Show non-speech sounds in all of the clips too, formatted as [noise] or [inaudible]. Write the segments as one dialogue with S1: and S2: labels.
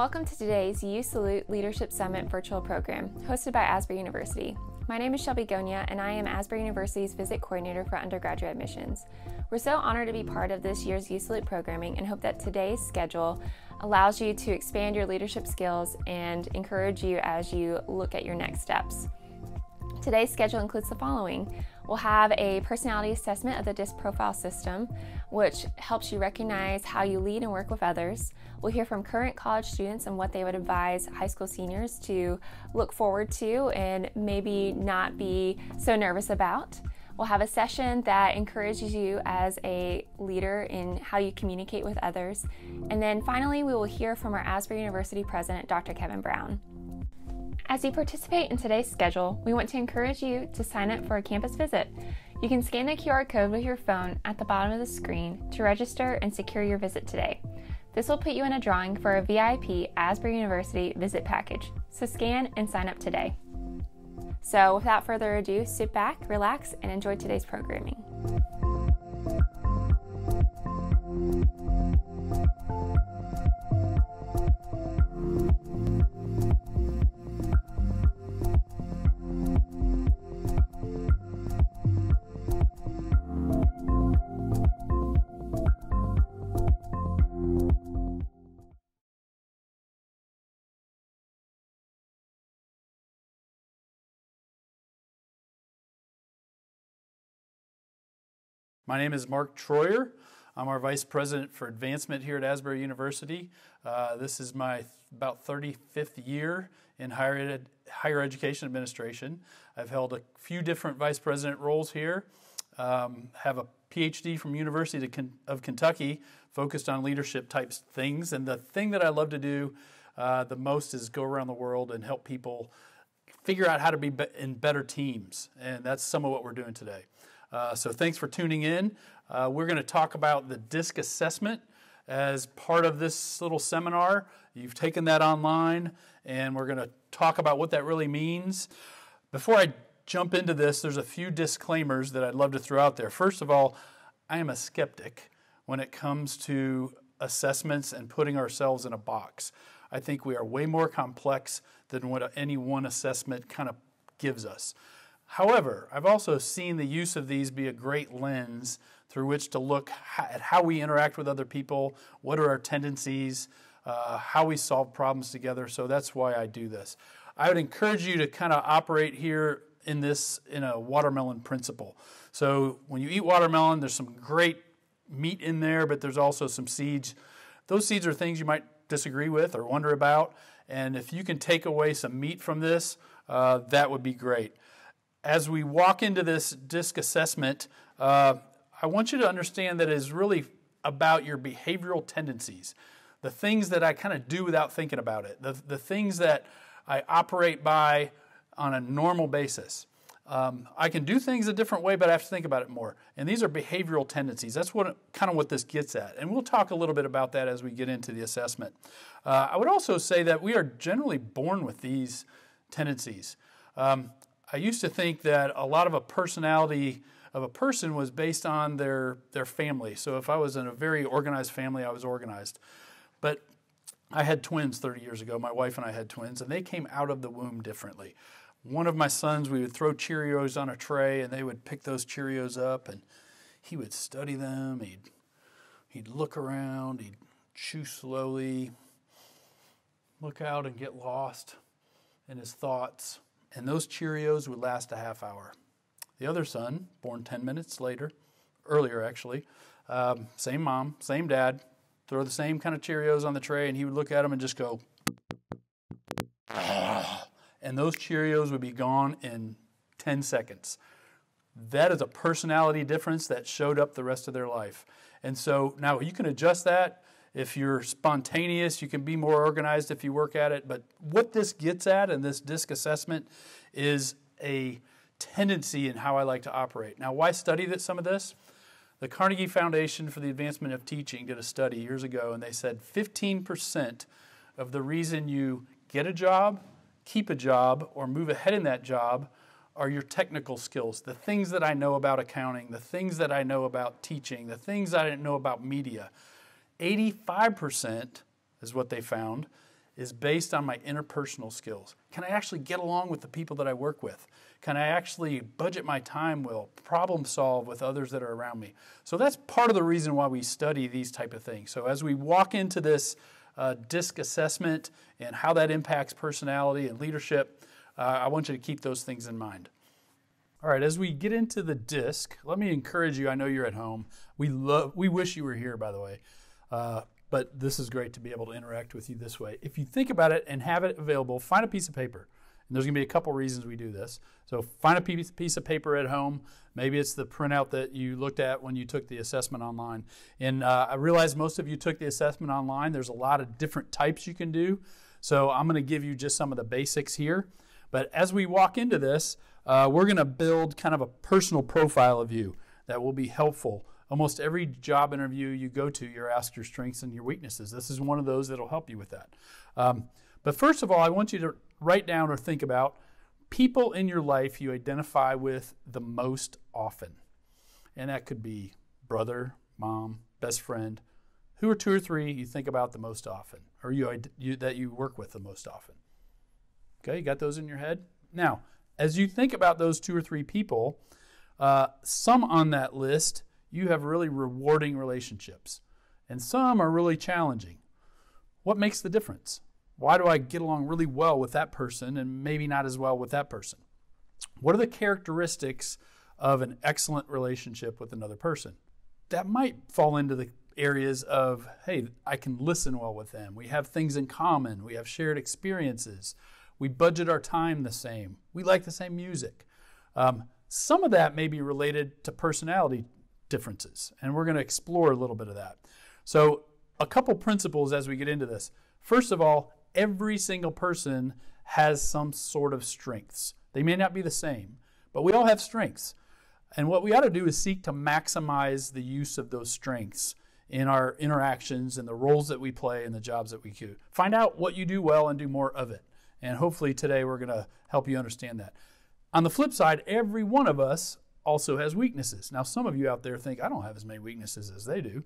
S1: Welcome to today's Youth Salute Leadership Summit virtual program hosted by Asbury University. My name is Shelby Gonia, and I am Asbury University's Visit Coordinator for Undergraduate Admissions. We're so honored to be part of this year's Youth Salute programming and hope that today's schedule allows you to expand your leadership skills and encourage you as you look at your next steps. Today's schedule includes the following. We'll have a personality assessment of the DISC profile system, which helps you recognize how you lead and work with others. We'll hear from current college students and what they would advise high school seniors to look forward to and maybe not be so nervous about. We'll have a session that encourages you as a leader in how you communicate with others. And then finally, we will hear from our Asbury University president, Dr. Kevin Brown. As you participate in today's schedule, we want to encourage you to sign up for a campus visit. You can scan the QR code with your phone at the bottom of the screen to register and secure your visit today. This will put you in a drawing for a VIP Asbury University visit package, so scan and sign up today. So, without further ado, sit back, relax, and enjoy today's programming.
S2: My name is Mark Troyer. I'm our Vice President for Advancement here at Asbury University. Uh, this is my th- about 35th year in higher, ed- higher education administration. I've held a few different Vice President roles here. Um, have a PhD from University of Kentucky focused on leadership types things. And the thing that I love to do uh, the most is go around the world and help people figure out how to be, be in better teams. And that's some of what we're doing today. Uh, so thanks for tuning in. Uh, we're going to talk about the DISC assessment as part of this little seminar. You've taken that online, and we're going to talk about what that really means. Before I jump into this, there's a few disclaimers that I'd love to throw out there. First of all, I am a skeptic when it comes to assessments and putting ourselves in a box. I think we are way more complex than what any one assessment kind of gives us. However, I've also seen the use of these be a great lens through which to look at how we interact with other people, what are our tendencies, uh, how we solve problems together. So that's why I do this. I would encourage you to kind of operate here in this in a watermelon principle. So when you eat watermelon, there's some great meat in there, but there's also some seeds. Those seeds are things you might disagree with or wonder about. And if you can take away some meat from this, uh, that would be great as we walk into this DISC assessment, uh, I want you to understand that it is really about your behavioral tendencies, the things that I kind of do without thinking about it, the, the things that I operate by on a normal basis. Um, I can do things a different way, but I have to think about it more. And these are behavioral tendencies. That's what kind of what this gets at. And we'll talk a little bit about that as we get into the assessment. Uh, I would also say that we are generally born with these tendencies. Um, I used to think that a lot of a personality of a person was based on their their family. So if I was in a very organized family, I was organized. But I had twins 30 years ago. My wife and I had twins, and they came out of the womb differently. One of my sons, we would throw Cheerios on a tray, and they would pick those Cheerios up, and he would study them. He'd he'd look around. He'd chew slowly, look out, and get lost in his thoughts and those Cheerios would last a half hour. The other son, born 10 minutes later, earlier actually, um, same mom, same dad, throw the same kind of Cheerios on the tray, and he would look at them and just go, and those Cheerios would be gone in 10 seconds. That is a personality difference that showed up the rest of their life. And so now you can adjust that if you're spontaneous, you can be more organized if you work at it. But what this gets at in this DISC assessment is a tendency in how I like to operate. Now, why study that, some of this? The Carnegie Foundation for the Advancement of Teaching did a study years ago, and they said 15% of the reason you get a job, keep a job, or move ahead in that job are your technical skills, the things that I know about accounting, the things that I know about teaching, the things I didn't know about media. 85% is what they found, is based on my interpersonal skills. Can I actually get along with the people that I work with? Can I actually budget my time well, problem solve with others that are around me? So that's part of the reason why we study these type of things. So as we walk into this uh, DISC assessment and how that impacts personality and leadership, uh, I want you to keep those things in mind. All right, as we get into the disc, let me encourage you. I know you're at home. We love. We wish you were here, by the way. Uh, but this is great to be able to interact with you this way. If you think about it and have it available, find a piece of paper. And there's going to be a couple reasons we do this. So find a piece of paper at home. Maybe it's the printout that you looked at when you took the assessment online. And uh, I realize most of you took the assessment online. There's a lot of different types you can do. So I'm going to give you just some of the basics here. But as we walk into this, uh, we're going to build kind of a personal profile of you that will be helpful. Almost every job interview you go to, you're asked your strengths and your weaknesses. This is one of those that'll help you with that. Um, but first of all, I want you to write down or think about people in your life you identify with the most often. And that could be brother, mom, best friend. Who are two or three you think about the most often, or you, you that you work with the most often? Okay, you got those in your head? Now, as you think about those two or three people, uh, some on that list you have really rewarding relationships, and some are really challenging. What makes the difference? Why do I get along really well with that person and maybe not as well with that person? What are the characteristics of an excellent relationship with another person? That might fall into the areas of, hey, I can listen well with them. We have things in common. We have shared experiences. We budget our time the same. We like the same music. Um, some of that may be related to personality differences, and we're going to explore a little bit of that. So, a couple principles as we get into this. First of all, every single person has some sort of strengths. They may not be the same, but we all have strengths. And what we ought to do is seek to maximize the use of those strengths in our interactions and the roles that we play and the jobs that we do. Find out what you do well and do more of it. And hopefully today we're going to help you understand that. On the flip side, every one of us also has weaknesses. Now, some of you out there think, I don't have as many weaknesses as they do,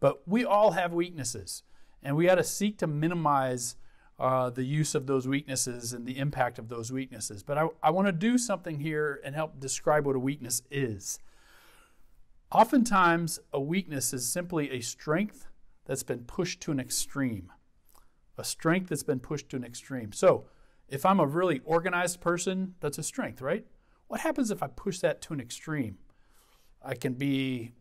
S2: but we all have weaknesses. And we got to seek to minimize uh, the use of those weaknesses and the impact of those weaknesses. But I, I want to do something here and help describe what a weakness is. Oftentimes, a weakness is simply a strength that's been pushed to an extreme. A strength that's been pushed to an extreme. So, if I'm a really organized person, that's a strength, right? What happens if I push that to an extreme? I can be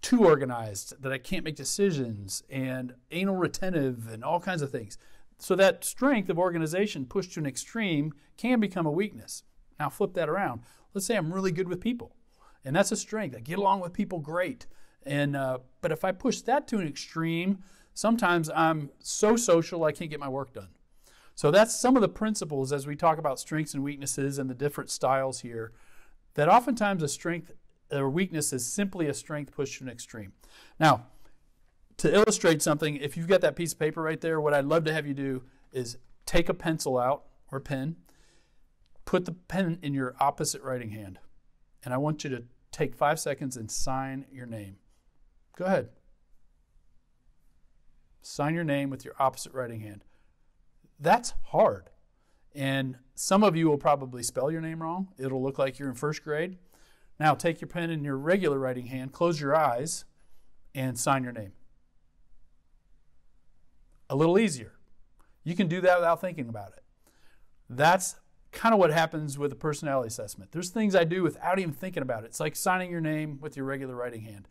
S2: too organized that I can't make decisions and anal retentive and all kinds of things. So that strength of organization pushed to an extreme can become a weakness. Now flip that around. Let's say I'm really good with people, and that's a strength. I get along with people great. And uh, but if I push that to an extreme, sometimes I'm so social I can't get my work done. So that's some of the principles as we talk about strengths and weaknesses and the different styles here. That oftentimes a strength or weakness is simply a strength pushed to an extreme. Now, to illustrate something, if you've got that piece of paper right there, what I'd love to have you do is take a pencil out or pen, put the pen in your opposite writing hand, and I want you to take five seconds and sign your name. Go ahead. Sign your name with your opposite writing hand. That's hard. And some of you will probably spell your name wrong. It'll look like you're in first grade. Now take your pen in your regular writing hand, close your eyes, and sign your name. A little easier. You can do that without thinking about it. That's kind of what happens with a personality assessment. There's things I do without even thinking about it. It's like signing your name with your regular writing hand.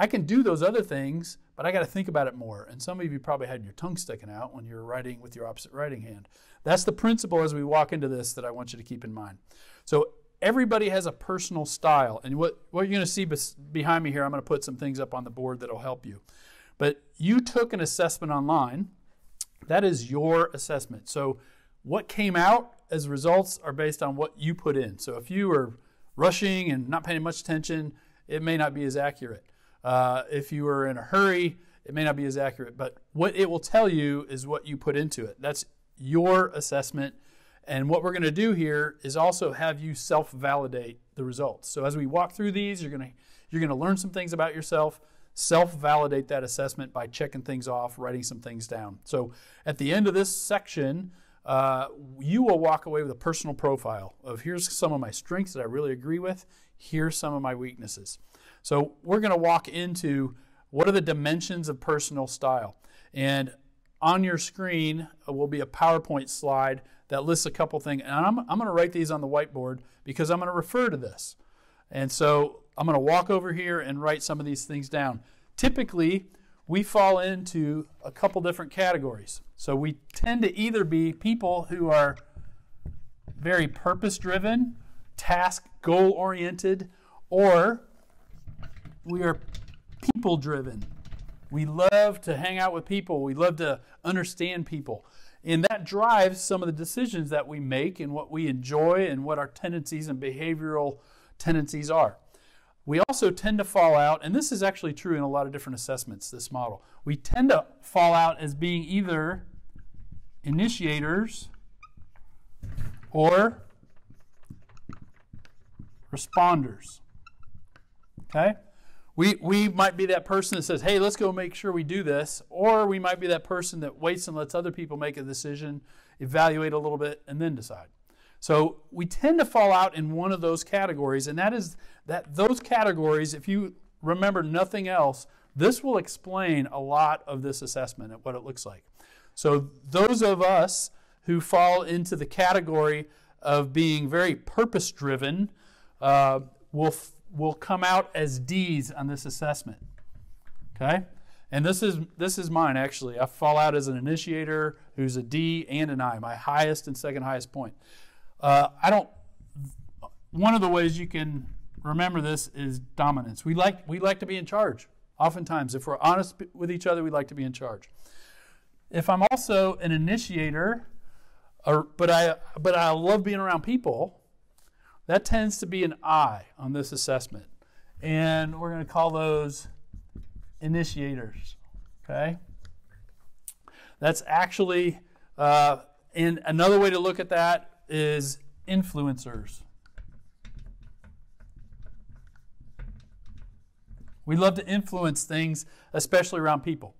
S2: I can do those other things, but I got to think about it more. And some of you probably had your tongue sticking out when you're writing with your opposite writing hand. That's the principle as we walk into this that I want you to keep in mind. So everybody has a personal style. And what, what you're going to see behind me here, I'm going to put some things up on the board that'll help you. But you took an assessment online. That is your assessment. So what came out as results are based on what you put in. So if you are rushing and not paying much attention, it may not be as accurate. Uh, if you are in a hurry, it may not be as accurate, but what it will tell you is what you put into it. That's your assessment. And what we're going to do here is also have you self validate the results. So as we walk through these, you're going to you're going to learn some things about yourself. self validate that assessment by checking things off, writing some things down. So at the end of this section, uh, you will walk away with a personal profile of here's some of my strengths that I really agree with, here's some of my weaknesses. So we're going to walk into what are the dimensions of personal style. And on your screen uh, will be a PowerPoint slide that lists a couple things. And I'm, I'm going to write these on the whiteboard because I'm going to refer to this. And so I'm going to walk over here and write some of these things down. Typically, we fall into a couple different categories. So we tend to either be people who are very purpose driven, task goal oriented, or we are people driven. We love to hang out with people, we love to understand people. And that drives some of the decisions that we make and what we enjoy and what our tendencies and behavioral tendencies are. We also tend to fall out, and this is actually true in a lot of different assessments, this model. We tend to fall out as being either initiators or responders. Okay? We, we might be that person that says, hey, let's go make sure we do this. Or we might be that person that waits and lets other people make a decision, evaluate a little bit, and then decide. So we tend to fall out in one of those categories, and that is that those categories, if you remember nothing else, this will explain a lot of this assessment and what it looks like. So those of us who fall into the category of being very purpose driven uh, will, will come out as D's on this assessment. Okay? And this is this is mine actually. I fall out as an initiator who's a D and an I, my highest and second highest point. Uh, I don't. One of the ways you can remember this is dominance. We like we like to be in charge. Oftentimes, if we're honest with each other, we like to be in charge. If I'm also an initiator, or but I but I love being around people, that tends to be an I on this assessment, and we're going to call those initiators. Okay. That's actually, uh, and another way to look at that is influencers. We love to influence things, especially around people.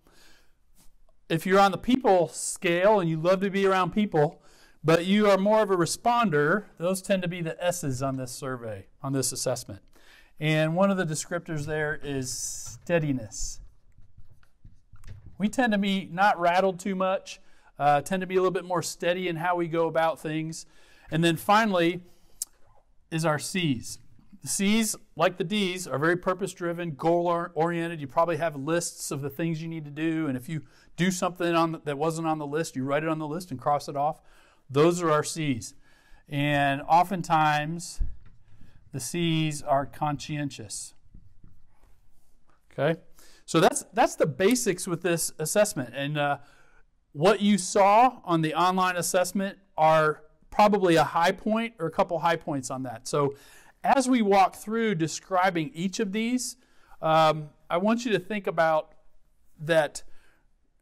S2: If you're on the people scale and you love to be around people, but you are more of a responder, those tend to be the S's on this survey, on this assessment. And one of the descriptors there is steadiness. We tend to be not rattled too much, uh, tend to be a little bit more steady in how we go about things. And then finally is our C's. The C's, like the D's, are very purpose driven, goal oriented. You probably have lists of the things you need to do. And if you do something on the, that wasn't on the list, you write it on the list and cross it off. Those are our C's. And oftentimes, the C's are conscientious. Okay? So that's, that's the basics with this assessment. And uh, what you saw on the online assessment are probably a high point or a couple high points on that. So as we walk through describing each of these, um, I want you to think about that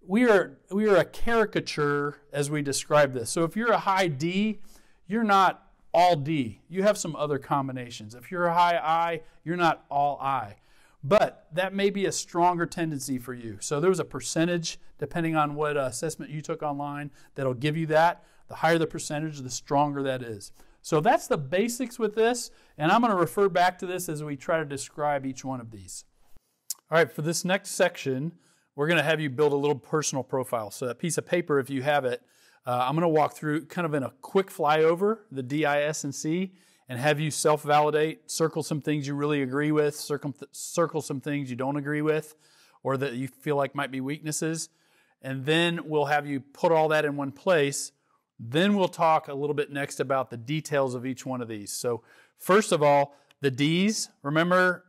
S2: we are we are a caricature as we describe this. So if you're a high D, you're not all D. You have some other combinations. If you're a high I, you're not all I. But that may be a stronger tendency for you. So there was a percentage, depending on what assessment you took online, that'll give you that. The higher the percentage, the stronger that is. So that's the basics with this, and I'm going to refer back to this as we try to describe each one of these. All right, for this next section, we're going to have you build a little personal profile. So that piece of paper, if you have it, uh, I'm going to walk through kind of in a quick flyover the DIS and C and have you self-validate, circle some things you really agree with, circle, circle some things you don't agree with, or that you feel like might be weaknesses, and then we'll have you put all that in one place then we'll talk a little bit next about the details of each one of these. So, first of all, the D's. Remember,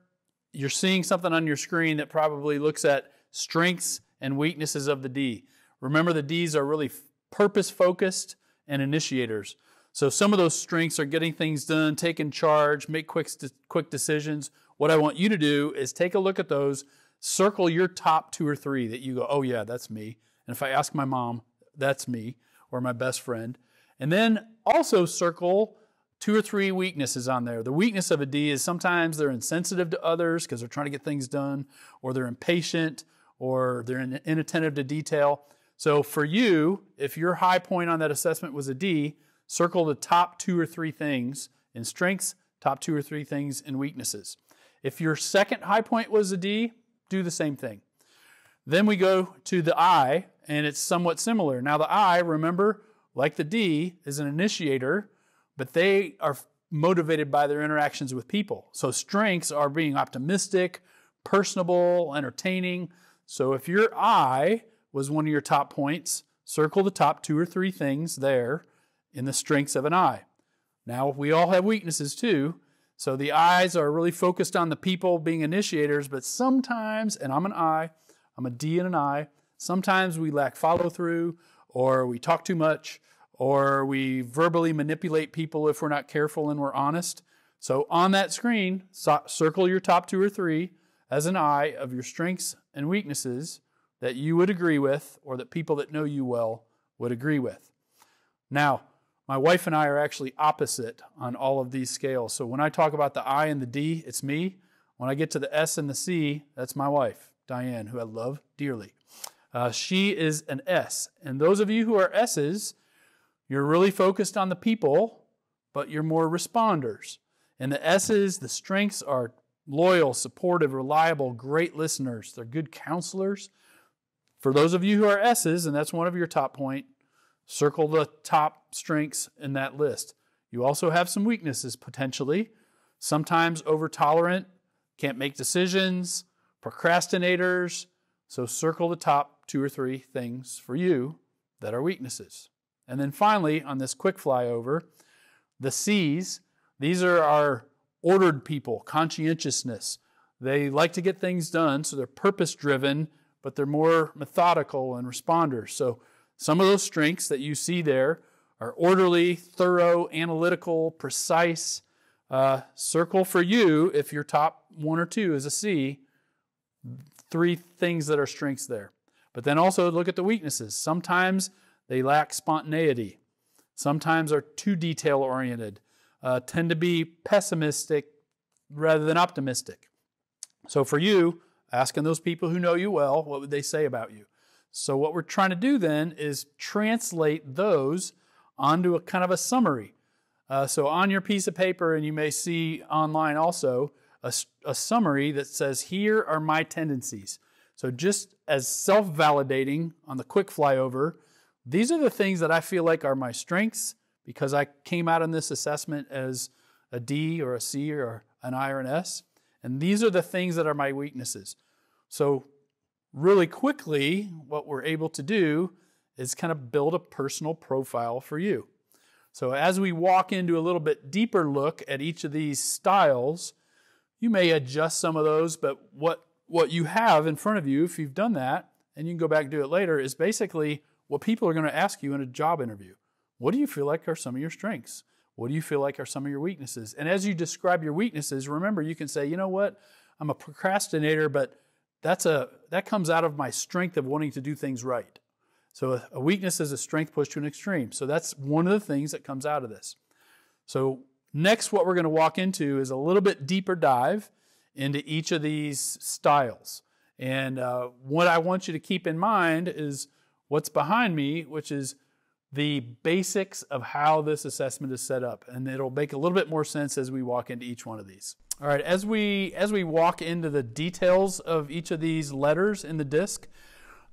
S2: you're seeing something on your screen that probably looks at strengths and weaknesses of the D. Remember, the D's are really purpose focused and initiators. So, some of those strengths are getting things done, taking charge, make quick, quick decisions. What I want you to do is take a look at those, circle your top two or three that you go, oh, yeah, that's me. And if I ask my mom, that's me or my best friend. And then also circle two or three weaknesses on there. The weakness of a D is sometimes they're insensitive to others because they're trying to get things done, or they're impatient, or they're inattentive to detail. So for you, if your high point on that assessment was a D, circle the top two or three things in strengths, top two or three things in weaknesses. If your second high point was a D, do the same thing. Then we go to the I, and it's somewhat similar. Now, the I, remember, like the D, is an initiator, but they are motivated by their interactions with people. So, strengths are being optimistic, personable, entertaining. So, if your I was one of your top points, circle the top two or three things there in the strengths of an I. Now, we all have weaknesses too. So the eyes are really focused on the people being initiators, but sometimes, and I'm an I, I'm a D and an I, sometimes we lack follow through, or we talk too much, or we verbally manipulate people if we're not careful and we're honest. So on that screen, circle your top two or three as an I of your strengths and weaknesses that you would agree with, or that people that know you well would agree with. Now, my wife and I are actually opposite on all of these scales. So when I talk about the I and the D, it's me. When I get to the S and the C, that's my wife, Diane, who I love dearly. Uh, she is an S. And those of you who are S's, you're really focused on the people, but you're more responders. And the S's, the strengths are loyal, supportive, reliable, great listeners. They're good counselors. For those of you who are S's, and that's one of your top point, Circle the top strengths in that list. You also have some weaknesses potentially. Sometimes over tolerant, can't make decisions, procrastinators. So circle the top two or three things for you that are weaknesses. And then finally, on this quick flyover, the C's, these are our ordered people, conscientiousness. They like to get things done, so they're purpose driven, but they're more methodical and responders. So some of those strengths that you see there are orderly, thorough, analytical, precise. Uh, circle for you if your top one or two is a C, three things that are strengths there. But then also look at the weaknesses. Sometimes they lack spontaneity, sometimes are too detail oriented, uh, tend to be pessimistic rather than optimistic. So for you, asking those people who know you well, what would they say about you? So, what we're trying to do then is translate those onto a kind of a summary. Uh, so, on your piece of paper, and you may see online also, a, a summary that says, Here are my tendencies. So, just as self validating on the quick flyover, these are the things that I feel like are my strengths because I came out in this assessment as a D or a C or an I or an S. And these are the things that are my weaknesses. So, really quickly, what we're able to do is kind of build a personal profile for you. So, as we walk into a little bit deeper look at each of these styles, you may adjust some of those, but what, what you have in front of you, if you've done that, and you can go back and do it later, is basically what people are going to ask you in a job interview. What do you feel like are some of your strengths? What do you feel like are some of your weaknesses? And as you describe your weaknesses, remember you can say, you know what, I'm a procrastinator, but that's a that comes out of my strength of wanting to do things right. So a weakness is a strength pushed to an extreme. So that's one of the things that comes out of this. So next what we're going to walk into is a little bit deeper dive into each of these styles. And uh, what I want you to keep in mind is what's behind me, which is the basics of how this assessment is set up. And it'll make a little bit more sense as we walk into each one of these. All right, as we as we walk into the details of each of these letters in the disc,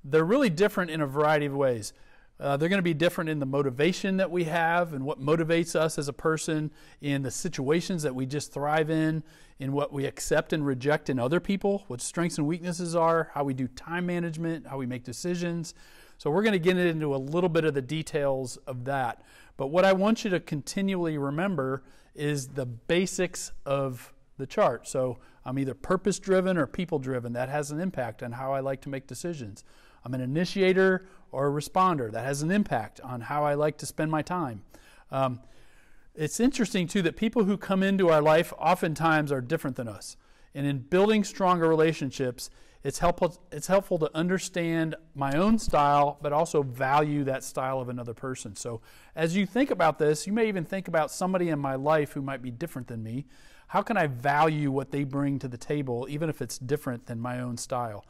S2: they're really different in a variety of ways. Uh, they're going to be different in the motivation that we have and what motivates us as a person, in the situations that we just thrive in, in what we accept and reject in other people, what strengths and weaknesses are, how we do time management, how we make decisions. So, we're going to get into a little bit of the details of that. But what I want you to continually remember is the basics of the chart. So I'm either purpose driven or people driven. That has an impact on how I like to make decisions. I'm an initiator or a responder. That has an impact on how I like to spend my time. Um, it's interesting, too, that people who come into our life oftentimes are different than us. And in building stronger relationships, it's helpful, it's helpful to understand my own style, but also value that style of another person. So, as you think about this, you may even think about somebody in my life who might be different than me. How can I value what they bring to the table, even if it's different than my own style?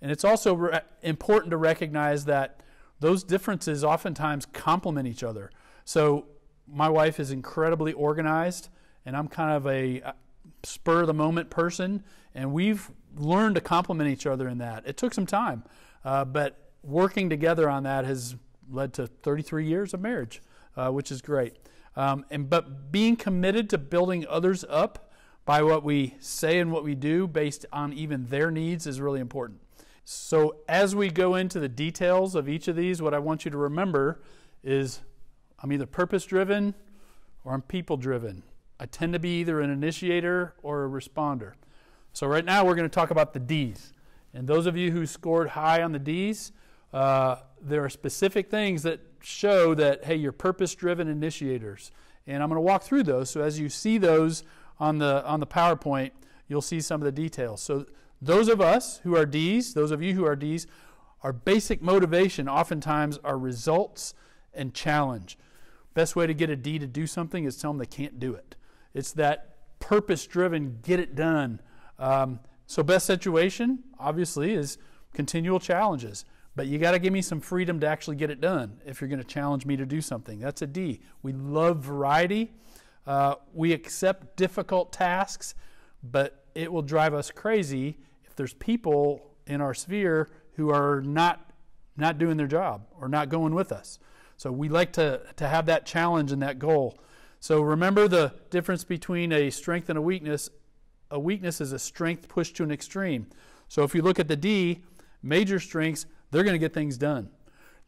S2: And it's also re- important to recognize that those differences oftentimes complement each other. So, my wife is incredibly organized, and I'm kind of a uh, spur of the moment person, and we've learned to complement each other in that. It took some time, uh, but working together on that has led to 33 years of marriage, uh, which is great. Um, and but being committed to building others up by what we say and what we do, based on even their needs, is really important. So as we go into the details of each of these, what I want you to remember is I'm either purpose driven or I'm people driven. I tend to be either an initiator or a responder. So, right now we're going to talk about the D's. And those of you who scored high on the D's, uh, there are specific things that show that, hey, you're purpose driven initiators. And I'm going to walk through those. So, as you see those on the, on the PowerPoint, you'll see some of the details. So, those of us who are D's, those of you who are D's, our basic motivation oftentimes are results and challenge. Best way to get a D to do something is tell them they can't do it. It's that purpose driven, get it done um, so, best situation, obviously, is continual challenges. But you got to give me some freedom to actually get it done if you're going to challenge me to do something. That's a D. We love variety. Uh, we accept difficult tasks, but it will drive us crazy if there's people in our sphere who are not not doing their job or not going with us. So we like to, to have that challenge and that goal. So remember the difference between a strength and a weakness a weakness is a strength pushed to an extreme. So if you look at the D, major strengths, they're going to get things done.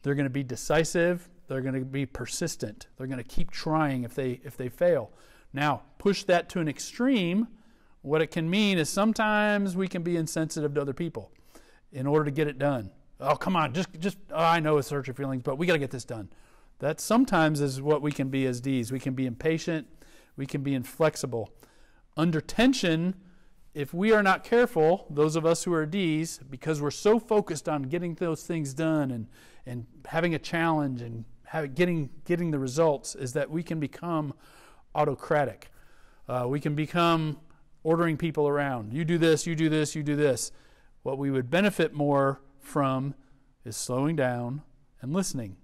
S2: They're going to be decisive, they're going to be persistent. They're going to keep trying if they if they fail. Now, push that to an extreme, what it can mean is sometimes we can be insensitive to other people in order to get it done. Oh, come on, just just oh, I know it's hurt your feelings, but we got to get this done. That sometimes is what we can be as D's. We can be impatient, we can be inflexible under tension, if we are not careful, those of us who are D's, because we're so focused on getting those things done and, and having a challenge and have, getting, getting the results, is that we can become autocratic. Uh, we can become ordering people around. You do this, you do this, you do this. What we would benefit more from is slowing down and listening.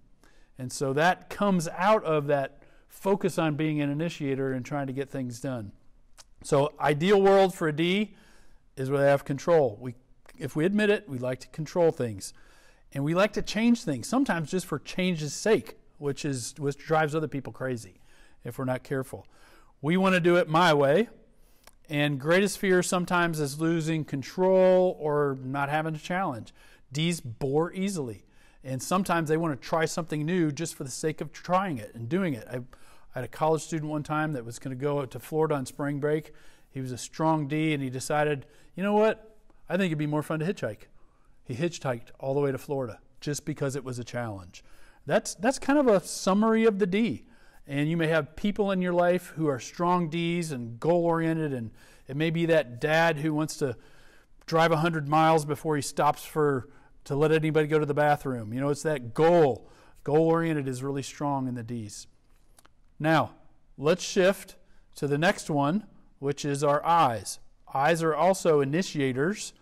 S2: And so that comes out of that focus on being an initiator and trying to get things done. So, ideal world for a D is where they have control. We, if we admit it, we like to control things, and we like to change things. Sometimes just for change's sake, which is which drives other people crazy if we're not careful. We want to do it my way, and greatest fear sometimes is losing control or not having a challenge. D's bore easily, and sometimes they want to try something new just for the sake of trying it and doing it. I, I had a college student one time that was going to go to Florida on spring break. He was a strong D, and he decided, you know what? I think it'd be more fun to hitchhike. He hitchhiked all the way to Florida just because it was a challenge. That's that's kind of a summary of the D. And you may have people in your life who are strong Ds and goal oriented, and it may be that dad who wants to drive 100 miles before he stops for to let anybody go to the bathroom. You know, it's that goal. Goal oriented is really strong in the Ds. Now, let's shift to the next one, which is our eyes. Eyes are also initiators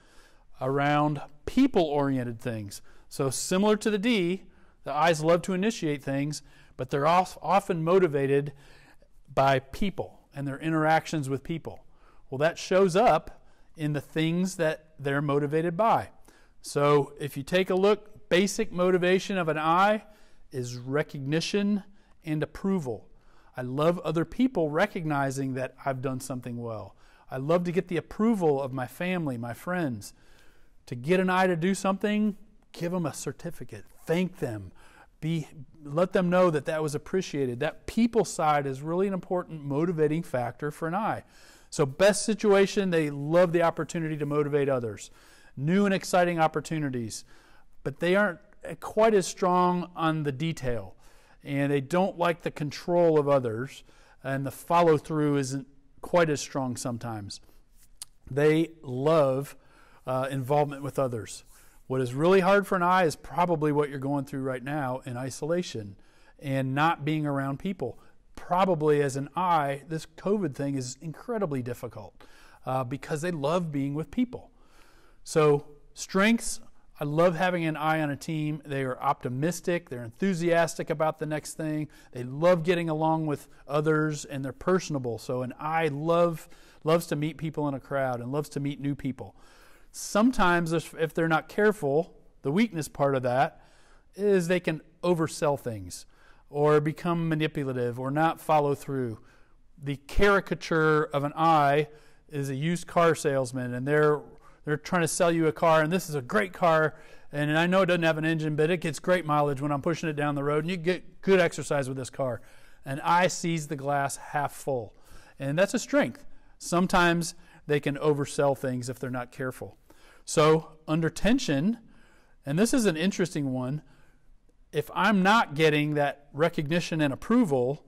S2: around people oriented things. So, similar to the D, the eyes love to initiate things, but they're often motivated by people and their interactions with people. Well, that shows up in the things that they're motivated by. So, if you take a look, basic motivation of an eye is recognition and approval. I love other people recognizing that I've done something well. I love to get the approval of my family, my friends. To get an eye to do something, give them a certificate, thank them, be, let them know that that was appreciated. That people side is really an important motivating factor for an eye. So, best situation, they love the opportunity to motivate others. New and exciting opportunities, but they aren't eh, quite as strong on the detail and they don't like the control of others, and the follow through isn't quite as strong sometimes. They love uh, involvement with others. What is really hard for an I is probably what you're going through right now in isolation and not being around people. Probably as an I, this COVID thing is incredibly difficult uh, because they love being with people. So, strengths I love having an I on a team. They are optimistic, they're enthusiastic about the next thing. They love getting along with others and they're personable. So an I love loves to meet people in a crowd and loves to meet new people. Sometimes if they're not careful, the weakness part of that is they can oversell things or become manipulative or not follow through. The caricature of an I is a used car salesman and they're they're trying to sell you a car, and this is a great car, and I know it doesn't have an engine, but it gets great mileage when I'm pushing it down the road, and you get good exercise with this car. And I sees the glass half full, and that's a strength. Sometimes they can oversell things if they're not careful. So, under tension, and this is an interesting one, if I'm not getting that recognition and approval,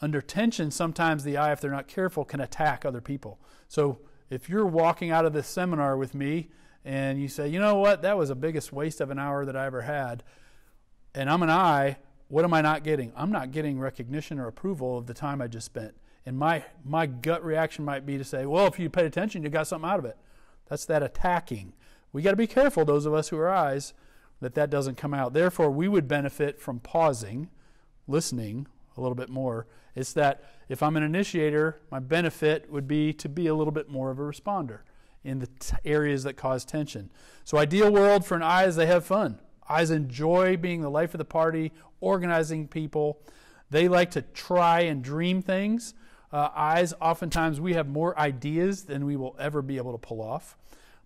S2: under tension, sometimes the eye, if they're not careful, can attack other people. So, if you're walking out of this seminar with me and you say, you know what, that was the biggest waste of an hour that I ever had, and I'm an I, what am I not getting? I'm not getting recognition or approval of the time I just spent. And my, my gut reaction might be to say, well, if you paid attention, you got something out of it. That's that attacking. We got to be careful, those of us who are eyes, that that doesn't come out. Therefore, we would benefit from pausing, listening a little bit more. It's that if I'm an initiator, my benefit would be to be a little bit more of a responder in the t- areas that cause tension. So, ideal world for an I is they have fun. Eyes enjoy being the life of the party, organizing people. They like to try and dream things. Uh, eyes, oftentimes, we have more ideas than we will ever be able to pull off.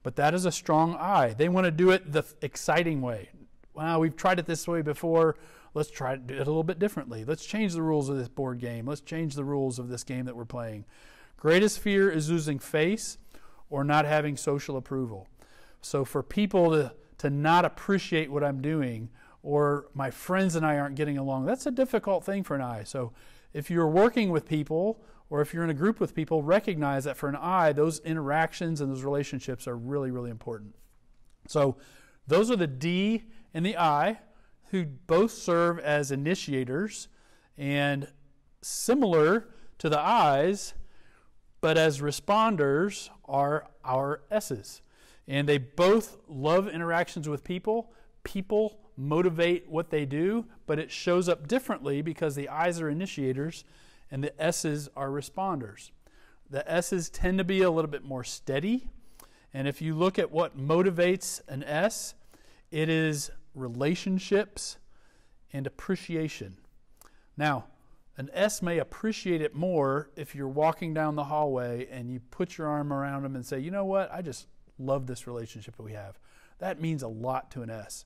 S2: But that is a strong I. They want to do it the exciting way. Well, we've tried it this way before. Let's try to do it a little bit differently. Let's change the rules of this board game. Let's change the rules of this game that we're playing. Greatest fear is losing face or not having social approval. So for people to, to not appreciate what I'm doing or my friends and I aren't getting along, that's a difficult thing for an I. So if you're working with people or if you're in a group with people, recognize that for an I, those interactions and those relationships are really, really important. So those are the D and the I who both serve as initiators and similar to the I's, but as responders are our S's. And they both love interactions with people. People motivate what they do, but it shows up differently because the I's are initiators and the S's are responders. The S's tend to be a little bit more steady. And if you look at what motivates an S, it is relationships, and appreciation. Now, an S may appreciate it more if you're walking down the hallway and you put your arm around them and say, you know what, I just love this relationship that we have. That means a lot to an S.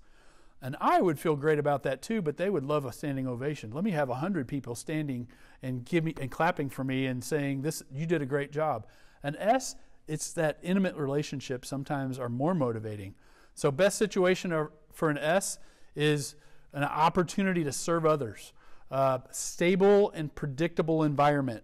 S2: And I would feel great about that too, but they would love a standing ovation. Let me have a hundred people standing and give me and clapping for me and saying, This you did a great job. An S, it's that intimate relationship sometimes are more motivating. So best situation for an S is an opportunity to serve others, uh, stable and predictable environment,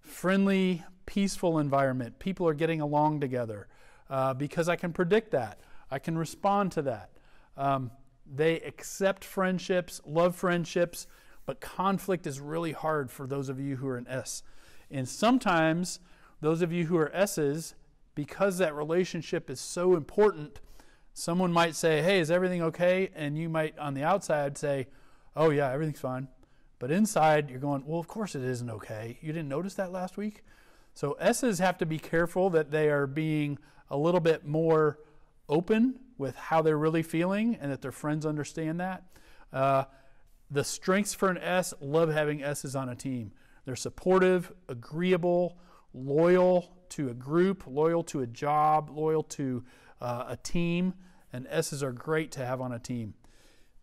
S2: friendly, peaceful environment. People are getting along together uh, because I can predict that. I can respond to that. Um, they accept friendships, love friendships, but conflict is really hard for those of you who are an S. And sometimes those of you who are S's, because that relationship is so important, Someone might say, Hey, is everything okay? And you might, on the outside, say, Oh, yeah, everything's fine. But inside, you're going, Well, of course it isn't okay. You didn't notice that last week? So S's have to be careful that they are being a little bit more open with how they're really feeling and that their friends understand that. Uh, the strengths for an S love having S's on a team. They're supportive, agreeable, loyal to a group, loyal to a job, loyal to uh, a team and S's are great to have on a team.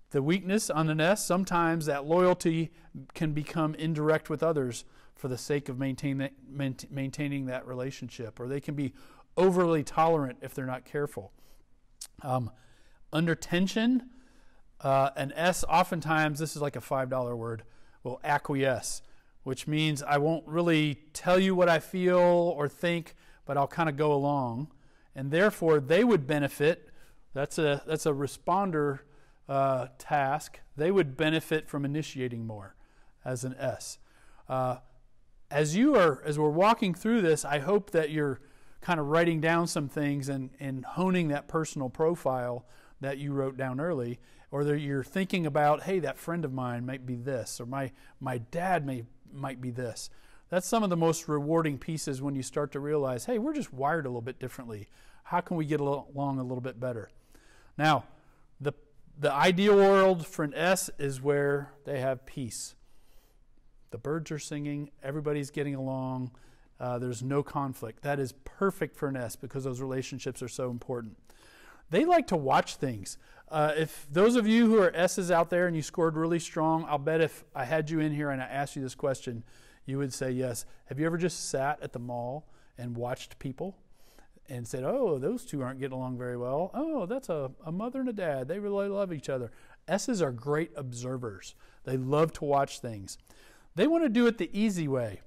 S2: The weakness on an S, sometimes that loyalty can become indirect with others for the sake of maintain that, maintaining that relationship, or they can be overly tolerant if they're not careful. Um, under tension, uh, an S, oftentimes, this is like a $5 word, will acquiesce, which means I won't really tell you what I feel or think, but I'll kind of go along. and therefore they would benefit. That's a that's a responder uh, task. They would benefit from initiating more, as an S. Uh, as you are as we're walking through this, I hope that you're kind of writing down some things and, and honing that personal profile that you wrote down early, or that you're thinking about, hey, that friend of mine might be this, or my my dad may might be this. That's some of the most rewarding pieces when you start to realize, hey, we're just wired a little bit differently. How can we get along a little bit better? Now, the the ideal world for an S is where they have peace. The birds are singing, everybody's getting along, uh, there's no conflict. That is perfect for an S because those relationships are so important. They like to watch things. Uh, if those of you who are S's out there and you scored really strong, I'll bet if I had you in here and I asked you this question, you would say yes. Have you ever just sat at the mall and watched people and said, oh, those two aren't getting along very well? Oh, that's a, a mother and a dad. They really love each other. S's are great observers, they love to watch things. They want to do it the easy way,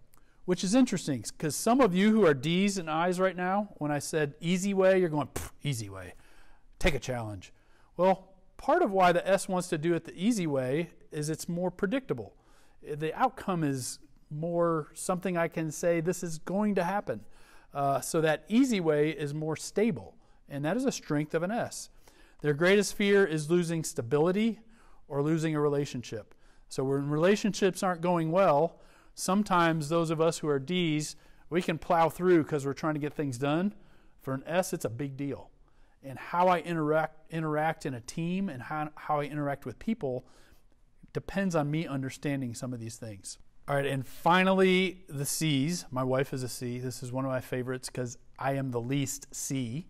S2: which is interesting because some of you who are D's and I's right now, when I said easy way, you're going, easy way. Take a challenge. Well, part of why the S wants to do it the easy way is it's more predictable. The outcome is more something I can say this is going to happen. Uh, so that easy way is more stable, and that is a strength of an S. Their greatest fear is losing stability or losing a relationship. So when relationships aren't going well, sometimes those of us who are D's, we can plow through because we're trying to get things done. For an S, it's a big deal. And how I interact interact in a team and how, how I interact with people depends on me understanding some of these things. All right, and finally, the C's. My wife is a C. This is one of my favorites because I am the least C,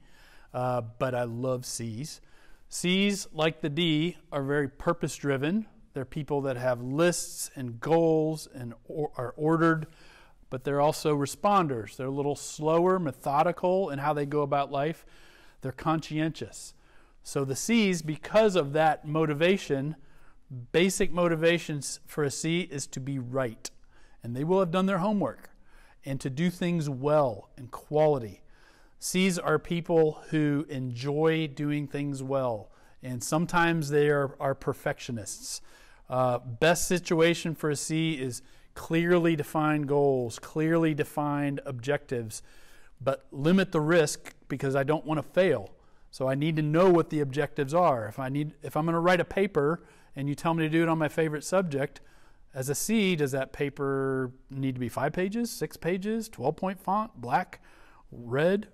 S2: uh, but I love C's. C's, like the D, are very purpose driven. They're people that have lists and goals and or, are ordered, but they're also responders. They're a little slower, methodical in how they go about life. They're conscientious. So the C's, because of that motivation, basic motivations for a C is to be right. And they will have done their homework and to do things well and quality. C's are people who enjoy doing things well, and sometimes they are, are perfectionists. Uh, best situation for a C is clearly defined goals, clearly defined objectives, but limit the risk because I don't want to fail. So I need to know what the objectives are. If I need if I'm going to write a paper and you tell me to do it on my favorite subject, as a C, does that paper need to be 5 pages, 6 pages, 12 point font, black, red,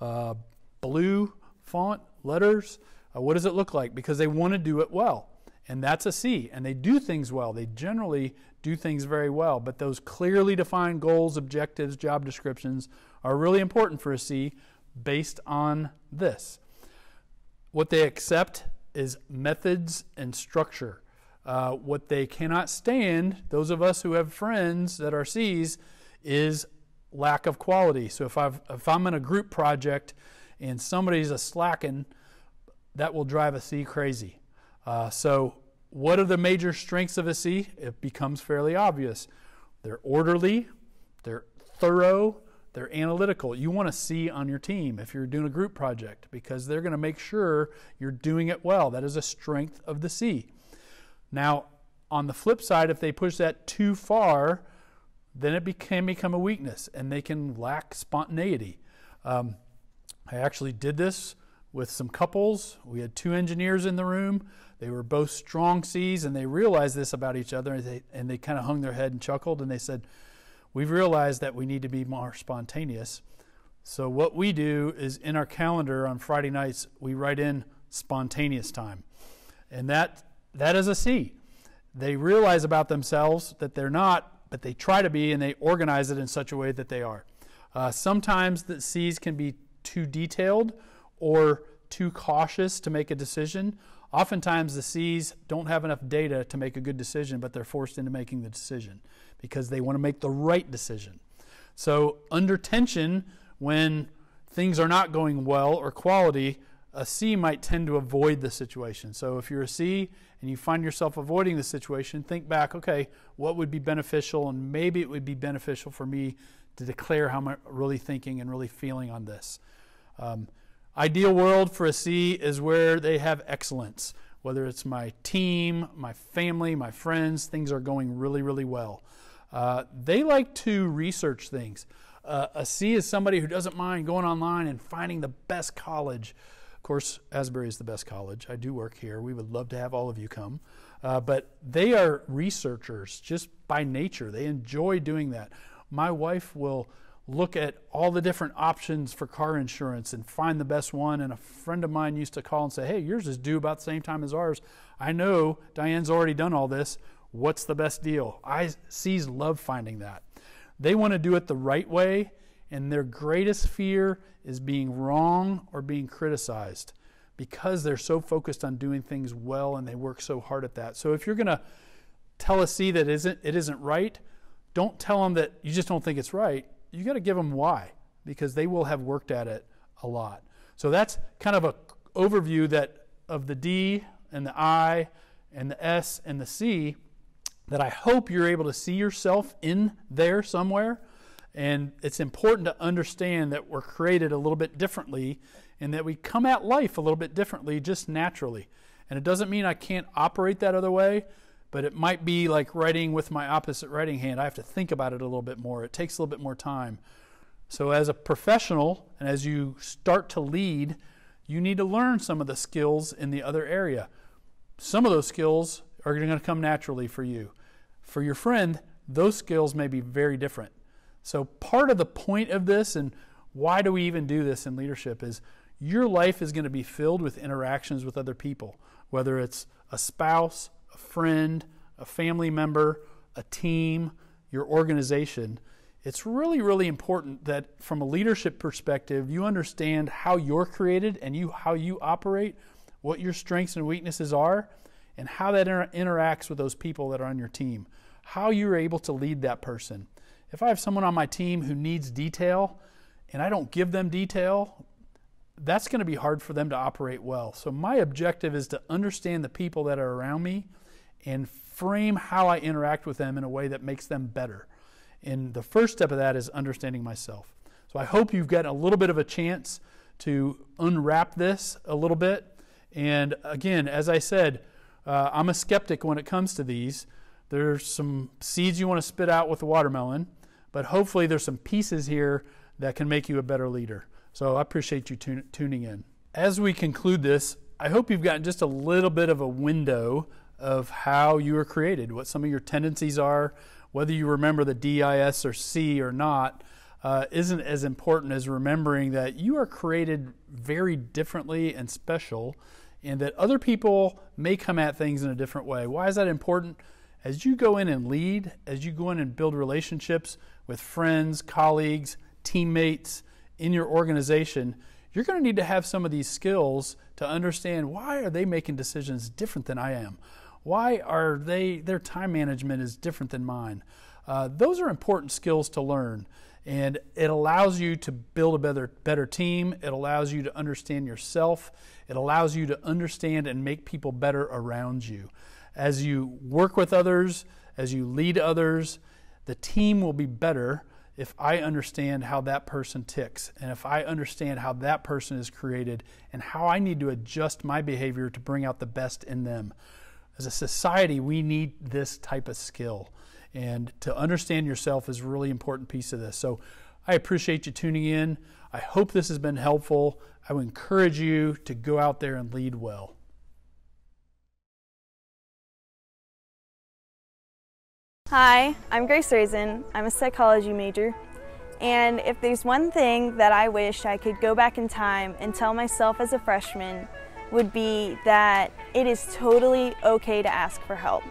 S2: uh, blue font, letters? Uh, what does it look like? Because they want to do it well and that's a C. And they do things well. They generally do things very well. But those clearly defined goals, objectives, job descriptions are really important for a C based on this. What they accept is methods and structure. Uh, what they cannot stand, those of us who have friends that are C's, is lack of quality. So if, if I'm in a group project and somebody's a slacking, that will drive a C crazy. Uh, so, what are the major strengths of a C? It becomes fairly obvious. They're orderly, they're thorough, they're analytical. You want to see on your team if you're doing a group project because they're going to make sure you're doing it well. That is a strength of the C. Now, on the flip side, if they push that too far, then it can become a weakness and they can lack spontaneity. Um, I actually did this with some couples. We had two engineers in the room. They were both strong C's, and they realized this about each other, and they, and they kind of hung their head and chuckled, and they said, We've realized that we need to be more spontaneous. So, what we do is in our calendar on Friday nights, we write in spontaneous time. And that, that is a C. They realize about themselves that they're not, but they try to be, and they organize it in such a way that they are. Uh, sometimes the C's can be too detailed or too cautious to make a decision. Oftentimes, the C's don't have enough data to make a good decision, but they're forced into making the decision because they want to make the right decision. So, under tension, when things are not going well or quality, a C might tend to avoid the situation. So, if you're a C and you find yourself avoiding the situation, think back okay, what would be beneficial? And maybe it would be beneficial for me to declare how I'm really thinking and really feeling on this. Um, Ideal world for a C is where they have excellence. Whether it's my team, my family, my friends, things are going really, really well. Uh, they like to research things. Uh, a C is somebody who doesn't mind going online and finding the best college. Of course, Asbury is the best college. I do work here. We would love to have all of you come. Uh, but they are researchers just by nature. They enjoy doing that. My wife will look at all the different options for car insurance and find the best one. And a friend of mine used to call and say, Hey, yours is due about the same time as ours. I know Diane's already done all this. What's the best deal? I C's love finding that. They want to do it the right way, and their greatest fear is being wrong or being criticized because they're so focused on doing things well and they work so hard at that. So if you're going to tell a C that isn't it isn't right, don't tell them that you just don't think it's right. You got to give them why because they will have worked at it a lot. So that's kind of a overview that of the D and the I and the S and the C that I hope you're able to see yourself in there somewhere. And it's important to understand that we're created a little bit differently and that we come at life a little bit differently just naturally. And it doesn't mean I can't operate that other way, but it might be like writing with my opposite writing hand. I have to think about it a little bit more. It takes a little bit more time. So, as a professional and as you start to lead, you need to learn some of the skills in the other area. Some of those skills are going to come naturally for you. For your friend, those skills may be very different. So, part of the point of this and why do we even do this in leadership is your life is going to be filled with interactions with other people, whether it's a spouse, a friend, a family member, a team, your organization. It's really, really important that from a leadership perspective, you understand how you're created and you how you operate, what your strengths and weaknesses are, and how that inter- interacts with those people that are on your team how you're able to lead that person. If I have someone on my team who needs detail and I don't give them detail, that's going to be hard for them to operate well. So, my objective is to understand the people that are around me and frame how I interact with them in a way that makes them better. And the first step of that is understanding myself. So, I hope you've got a little bit of a chance to unwrap this a little bit. And again, as I said, uh, I'm a skeptic when it comes to these. There's some seeds you want to spit out with the watermelon, but hopefully there's some pieces here that can make you a better leader. So I appreciate you tun- tuning in. As we conclude this, I hope you've gotten just a little bit of a window of how you were created, what some of your tendencies are, whether you remember the D, I, S, or C or not. Uh, isn't as important as remembering that you are created very differently and special, and that other people may come at things in a different way. Why is that important? as you go in and lead, as you go in and build relationships with friends, colleagues, teammates in your organization, you're going to need to have some of these skills to understand why are they making decisions different than I am? Why are they their time management is different than mine? Uh, those are important skills to learn, and it allows you to build a better better team. It allows you to understand yourself. It allows you to understand and make people better around you as you work with others, as you lead others, the team will be better if I understand how that person ticks and if I understand how that person is created and how I need to adjust my behavior to bring out the best in them. As a society, we need this type of skill. And to understand yourself is a really important piece of this. So I appreciate you tuning in. I hope this has been helpful. I would encourage you to go out there and lead well.
S3: Hi, I'm Grace Raisin. I'm a psychology major. And if there's one thing that I wish I could go back in time and tell myself as a freshman would be that it is totally okay to ask for help.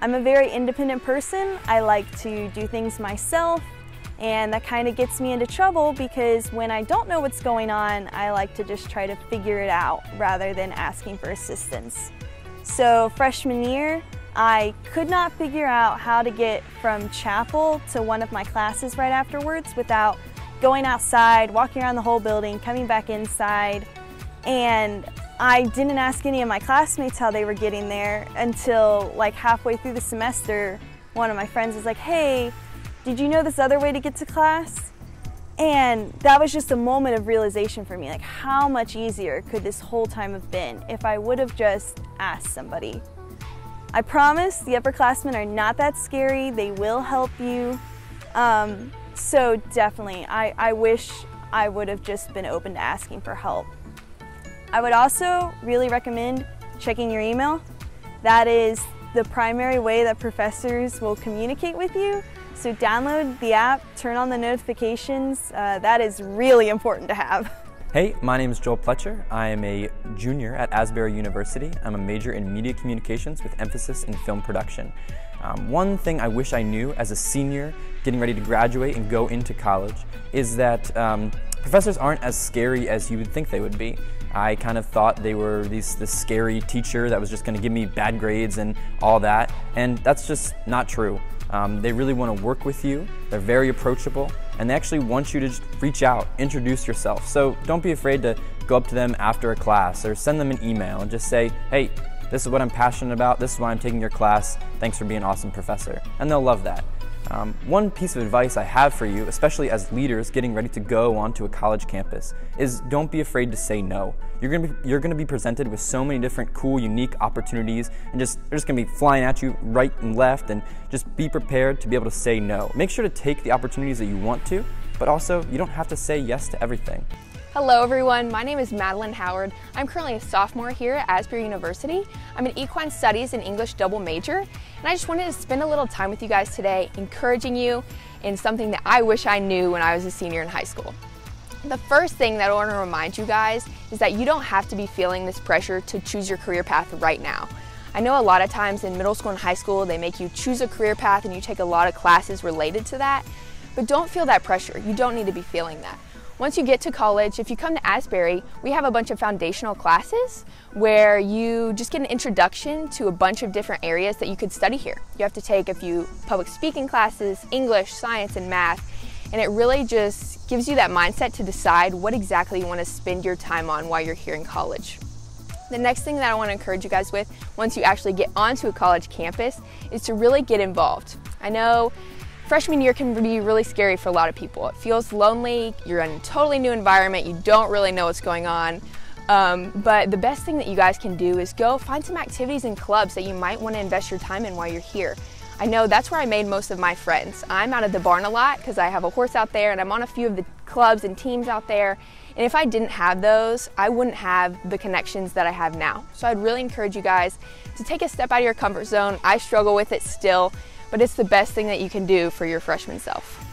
S3: I'm a very independent person. I like to do things myself and that kind of gets me into trouble because when I don't know what's going on, I like to just try to figure it out rather than asking for assistance. So freshman year, I could not figure out how to get from chapel to one of my classes right afterwards without going outside, walking around the whole building, coming back inside, and I didn't ask any of my classmates how they were getting there until like halfway through the semester, one of my friends was like, hey, did you know this other way to get to class? And that was just a moment of realization for me like, how much easier could this whole time have been if I would have just asked somebody? I promise the upperclassmen are not that scary, they will help you. Um, so, definitely, I, I wish I would have just been open to asking for help. I would also really recommend checking your email. That is the primary way that professors will communicate with you. So download the app, turn on the notifications. Uh, that is really important to have. [laughs]
S4: Hey, my name is Joel Pletcher. I am a junior at Asbury University. I'm a major in media communications with emphasis in film production. Um, one thing I wish I knew as a senior getting ready to graduate and go into college is that um, professors aren't as scary as you would think they would be. I kind of thought they were these, this scary teacher that was just going to give me bad grades and all that, and that's just not true. Um, they really want to work with you, they're very approachable, and they actually want you to just reach out, introduce yourself. So don't be afraid to go up to them after a class or send them an email and just say, hey, this is what I'm passionate about, this is why I'm taking your class, thanks for being an awesome professor. And they'll love that. Um, one piece of advice I have for you, especially as leaders getting ready to go onto a college campus, is don't be afraid to say no. You're gonna be, you're gonna be presented with so many different cool, unique opportunities, and just they're just gonna be flying at you right and left, and just be prepared to be able to say no. Make sure to take the opportunities that you want to, but also you don't have to say yes to everything.
S5: Hello everyone, my name is Madeline Howard. I'm currently a sophomore here at Asbury University. I'm an Equine Studies and English double major, and I just wanted to spend a little time with you guys today, encouraging you in something that I wish I knew when I was a senior in high school. The first thing that I want to remind you guys is that you don't have to be feeling this pressure to choose your career path right now. I know a lot of times in middle school and high school they make you choose a career path and you take a lot of classes related to that, but don't feel that pressure. You don't need to be feeling that. Once you get to college, if you come to Asbury, we have a bunch of foundational classes where you just get an introduction to a bunch of different areas that you could study here. You have to take a few public speaking classes, English, science, and math, and it really just gives you that mindset to decide what exactly you want to spend your time on while you're here in college. The next thing that I want to encourage you guys with once you actually get onto a college campus is to really get involved. I know Freshman year can be really scary for a lot of people. It feels lonely, you're in a totally new environment, you don't really know what's going on. Um, but the best thing that you guys can do is go find some activities and clubs that you might want to invest your time in while you're here. I know that's where I made most of my friends. I'm out of the barn a lot because I have a horse out there and I'm on a few of the clubs and teams out there. And if I didn't have those, I wouldn't have the connections that I have now. So I'd really encourage you guys to take a step out of your comfort zone. I struggle with it still but it's the best thing that you can do for your freshman self.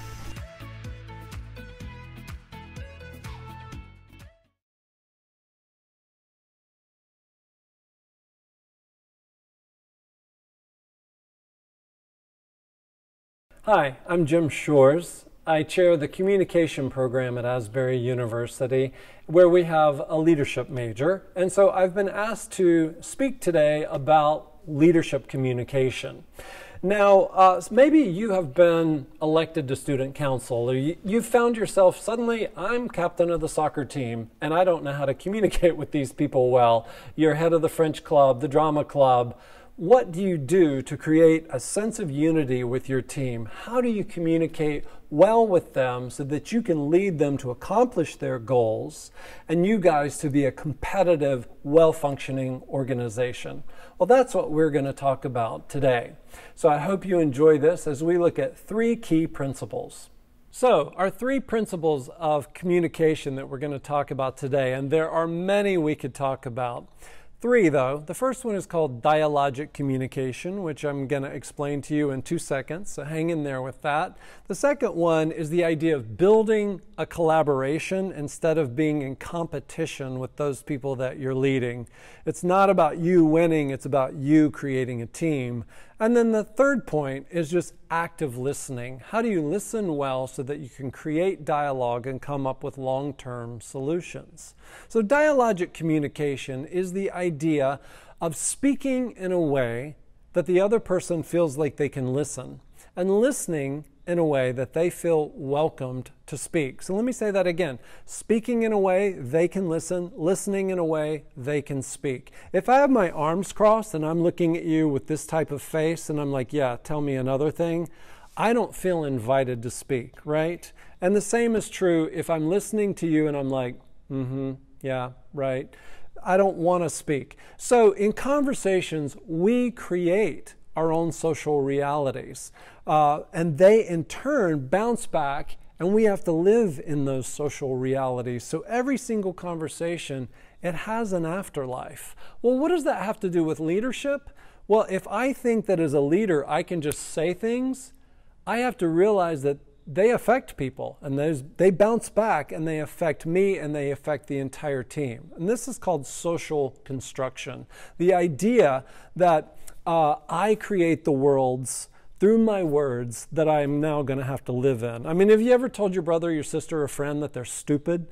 S6: Hi, I'm Jim Shores. I chair the communication program at Asbury University, where we have a leadership major. And so I've been asked to speak today about leadership communication. Now, uh, maybe you have been elected to student council, or you, you found yourself suddenly, I'm captain of the soccer team, and I don't know how to communicate [laughs] with these people well. You're head of the French club, the drama club. What do you do to create a sense of unity with your team? How do you communicate well with them so that you can lead them to accomplish their goals and you guys to be a competitive, well functioning organization? Well, that's what we're going to talk about today. So I hope you enjoy this as we look at three key principles. So, our three principles of communication that we're going to talk about today, and there are many we could talk about. Three, though. The first one is called dialogic communication, which I'm going to explain to you in two seconds, so hang in there with that. The second one is the idea of building a collaboration instead of being in competition with those people that you're leading. It's not about you winning, it's about you creating a team. And then the third point is just active listening. How do you listen well so that you can create dialogue and come up with long term solutions? So, dialogic communication is the idea of speaking in a way that the other person feels like they can listen. And listening in a way that they feel welcomed to speak. So let me say that again. Speaking in a way they can listen, listening in a way they can speak. If I have my arms crossed and I'm looking at you with this type of face and I'm like, yeah, tell me another thing, I don't feel invited to speak, right? And the same is true if I'm listening to you and I'm like, mm hmm, yeah, right. I don't want to speak. So in conversations, we create our own social realities. Uh, and they in turn bounce back, and we have to live in those social realities. So every single conversation, it has an afterlife. Well, what does that have to do with leadership? Well, if I think that as a leader I can just say things, I have to realize that they affect people and they bounce back and they affect me and they affect the entire team. And this is called social construction. The idea that uh, I create the worlds through my words that I'm now going to have to live in. I mean, have you ever told your brother, your sister, or friend that they're stupid?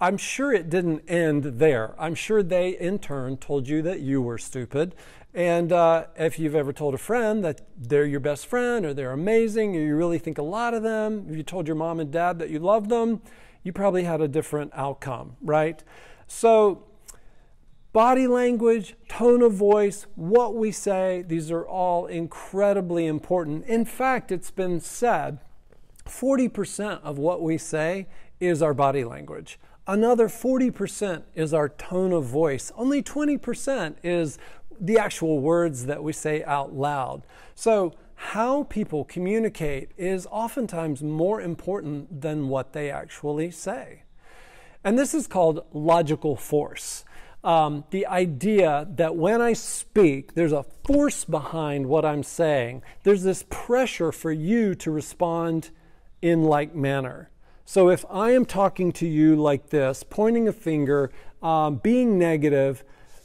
S6: I'm sure it didn't end there. I'm sure they, in turn, told you that you were stupid. And uh, if you've ever told a friend that they're your best friend or they're amazing or you really think a lot of them, if you told your mom and dad that you love them, you probably had a different outcome, right? So, body language, tone of voice, what we say, these are all incredibly important. In fact, it's been said 40% of what we say is our body language. Another 40% is our tone of voice. Only 20% is the actual words that we say out loud. So, how people communicate is oftentimes more important than what they actually say. And this is called logical force. Um, the idea that when I speak, there's a force behind what I'm saying. There's this pressure for you to respond in like manner. So if I am talking to you like this, pointing a finger, um, being negative,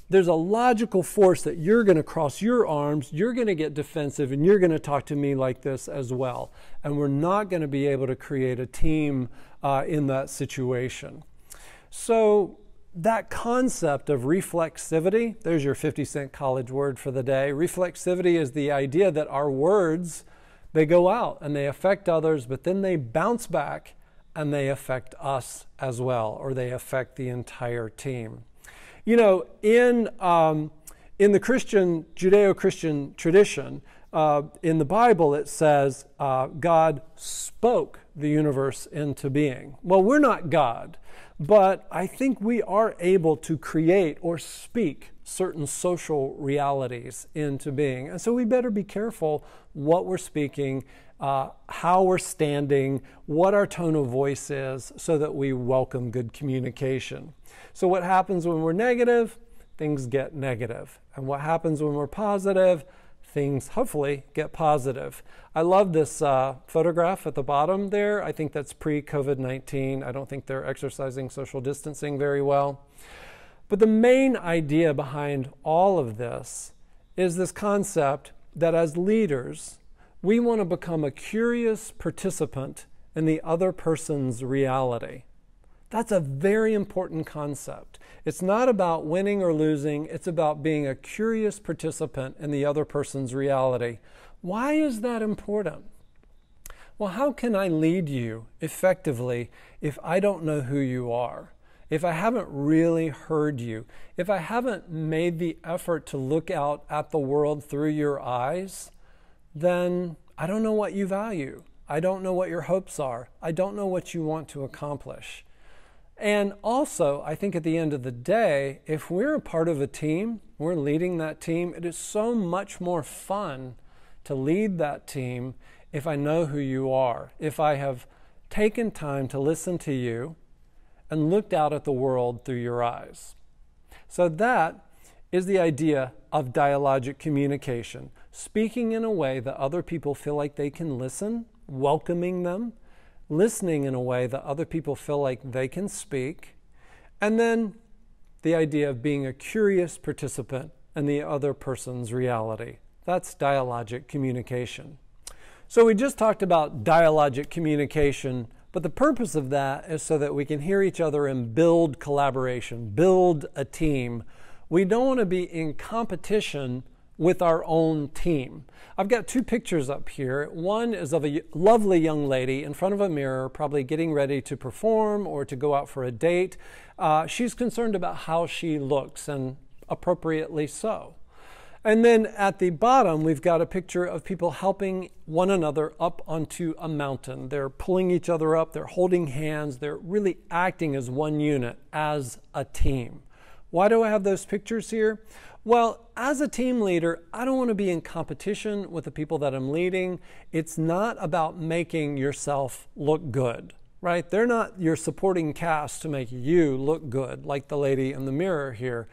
S6: there's a logical force that you're going to cross your arms, you're going to get defensive, and you're going to talk to me like this as well. And we're not going to be able to create a team uh, in that situation. So, that concept of reflexivity, there's your 50 cent college word for the day. Reflexivity is the idea that our words, they go out and they affect others, but then they bounce back and they affect us as well, or they affect the entire team. You know, in, um, in the Christian, Judeo Christian tradition, uh, in the Bible, it says uh, God spoke the universe into being. Well, we're not God, but I think we are able to create or speak certain social realities into being. And so we better be careful what we're speaking, uh, how we're standing, what our tone of voice is, so that we welcome good communication. So, what happens when we're negative? Things get negative. And what happens when we're positive? Things hopefully get positive. I love this uh, photograph at the bottom there. I think that's pre COVID 19. I don't think they're exercising social distancing very well. But the main idea behind all of this is this concept that as leaders, we want to become a curious participant in the other person's reality. That's a very important concept. It's not about winning or losing, it's about being a curious participant in the other person's reality. Why is that important? Well, how can I lead you effectively if I don't know who you are? If I haven't really heard you, if I haven't made the effort to look out at the world through your eyes, then I don't know what you value. I don't know what your hopes are. I don't know what you want to accomplish. And also, I think at the end of the day, if we're a part of a team, we're leading that team, it is so much more fun to lead that team if I know who you are, if I have taken time to listen to you and looked out at the world through your eyes. So, that is the idea of dialogic communication speaking in a way that other people feel like they can listen, welcoming them listening in a way that other people feel like they can speak, and then the idea of being a curious participant in the other person's reality. That's dialogic communication. So, we just talked about dialogic communication, but the purpose of that is so that we can hear each other and build collaboration, build a team. We don't want to be in competition with our own team. I've got two pictures up here. One is of a lovely young lady in front of a mirror, probably getting ready to perform or to go out for a date. Uh, she's concerned about how she looks, and appropriately so. And then at the bottom, we've got a picture of people helping one another up onto a mountain. They're pulling each other up, they're holding hands, they're really acting as one unit, as a team. Why do I have those pictures here? Well, as a team leader, I don't want to be in competition with the people that I'm leading. It's not about making yourself look good, right? They're not your supporting cast to make you look good, like the lady in the mirror here.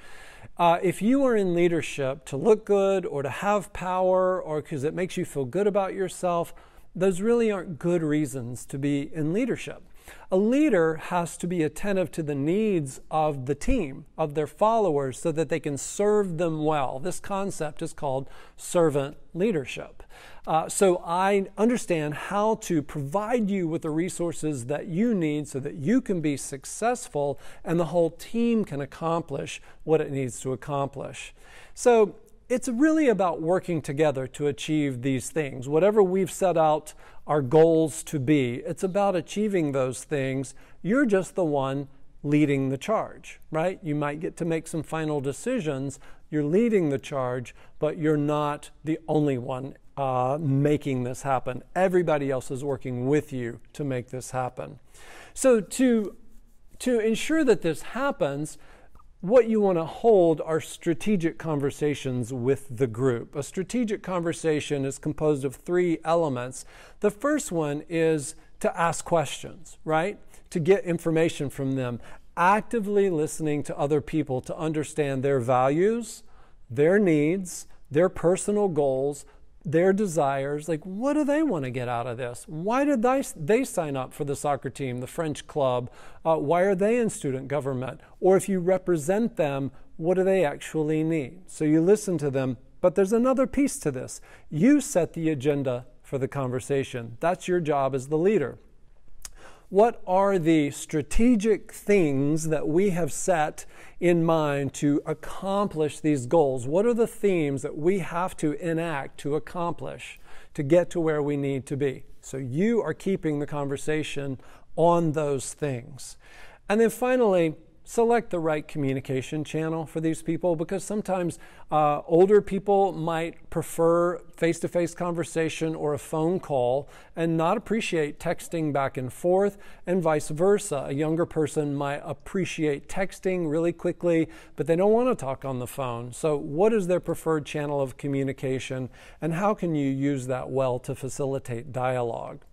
S6: Uh, if you are in leadership to look good or to have power or because it makes you feel good about yourself, those really aren't good reasons to be in leadership. A leader has to be attentive to the needs of the team, of their followers, so that they can serve them well. This concept is called servant leadership. Uh, so I understand how to provide you with the resources that you need so that you can be successful and the whole team can accomplish what it needs to accomplish. So it's really about working together to achieve these things. Whatever we've set out our goals to be, it's about achieving those things. You're just the one leading the charge, right? You might get to make some final decisions. You're leading the charge, but you're not the only one uh, making this happen. Everybody else is working with you to make this happen. So, to, to ensure that this happens, what you want to hold are strategic conversations with the group. A strategic conversation is composed of three elements. The first one is to ask questions, right? To get information from them. Actively listening to other people to understand their values, their needs, their personal goals, their desires like what do they want to get out of this? Why did they, they sign up for the soccer team the french club? Uh, why are they in student government? Or if you represent them what do they actually need? So you listen to them but there's another piece to this. You set the agenda for the conversation. That's your job as the leader what are the strategic things that we have set in mind to accomplish these goals? What are the themes that we have to enact to accomplish to get to where we need to be? So you are keeping the conversation on those things. And then finally, select the right communication channel for these people because sometimes uh, older people might prefer face to face conversation or a phone call and not appreciate texting back and forth, and vice versa. A younger person might appreciate texting really quickly, but they don't want to talk on the phone. So, what is their preferred channel of communication, and how can you use that well to facilitate dialogue?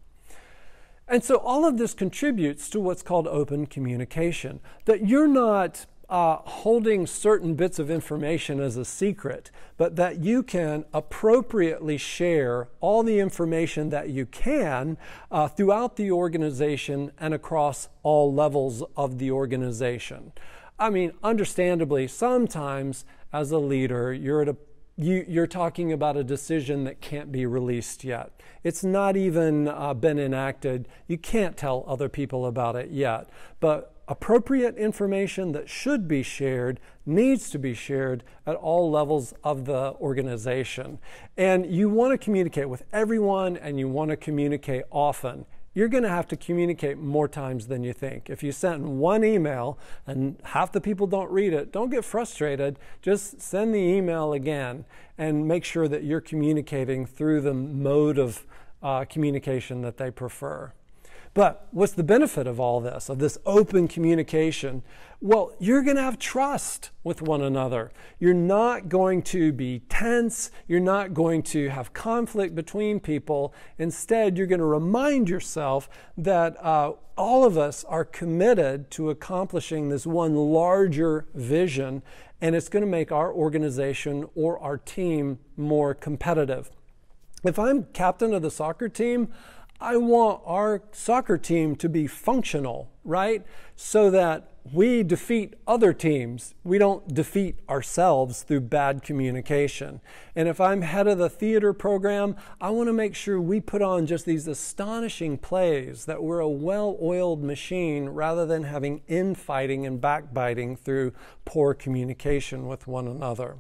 S6: And so all of this contributes to what's called open communication, that you're not uh, holding certain bits of information as a secret, but that you can appropriately share all the information that you can uh, throughout the organization and across all levels of the organization. I mean, understandably, sometimes as a leader, you're at a you, you're talking about a decision that can't be released yet. It's not even uh, been enacted. You can't tell other people about it yet. But appropriate information that should be shared needs to be shared at all levels of the organization. And you want to communicate with everyone and you want to communicate often you're going to have to communicate more times than you think. If you send one email and half the people don't read it, don't get frustrated. Just send the email again and make sure that you're communicating through the mode of uh, communication that they prefer. But what's the benefit of all this, of this open communication? Well, you're going to have trust with one another. You're not going to be tense. You're not going to have conflict between people. Instead, you're going to remind yourself that uh, all of us are committed to accomplishing this one larger vision, and it's going to make our organization or our team more competitive. If I'm captain of the soccer team, I want our soccer team to be functional, right? So that we defeat other teams. We don't defeat ourselves through bad communication. And if I'm head of the theater program, I want to make sure we put on just these astonishing plays, that we're a well oiled machine rather than having infighting and backbiting through poor communication with one another.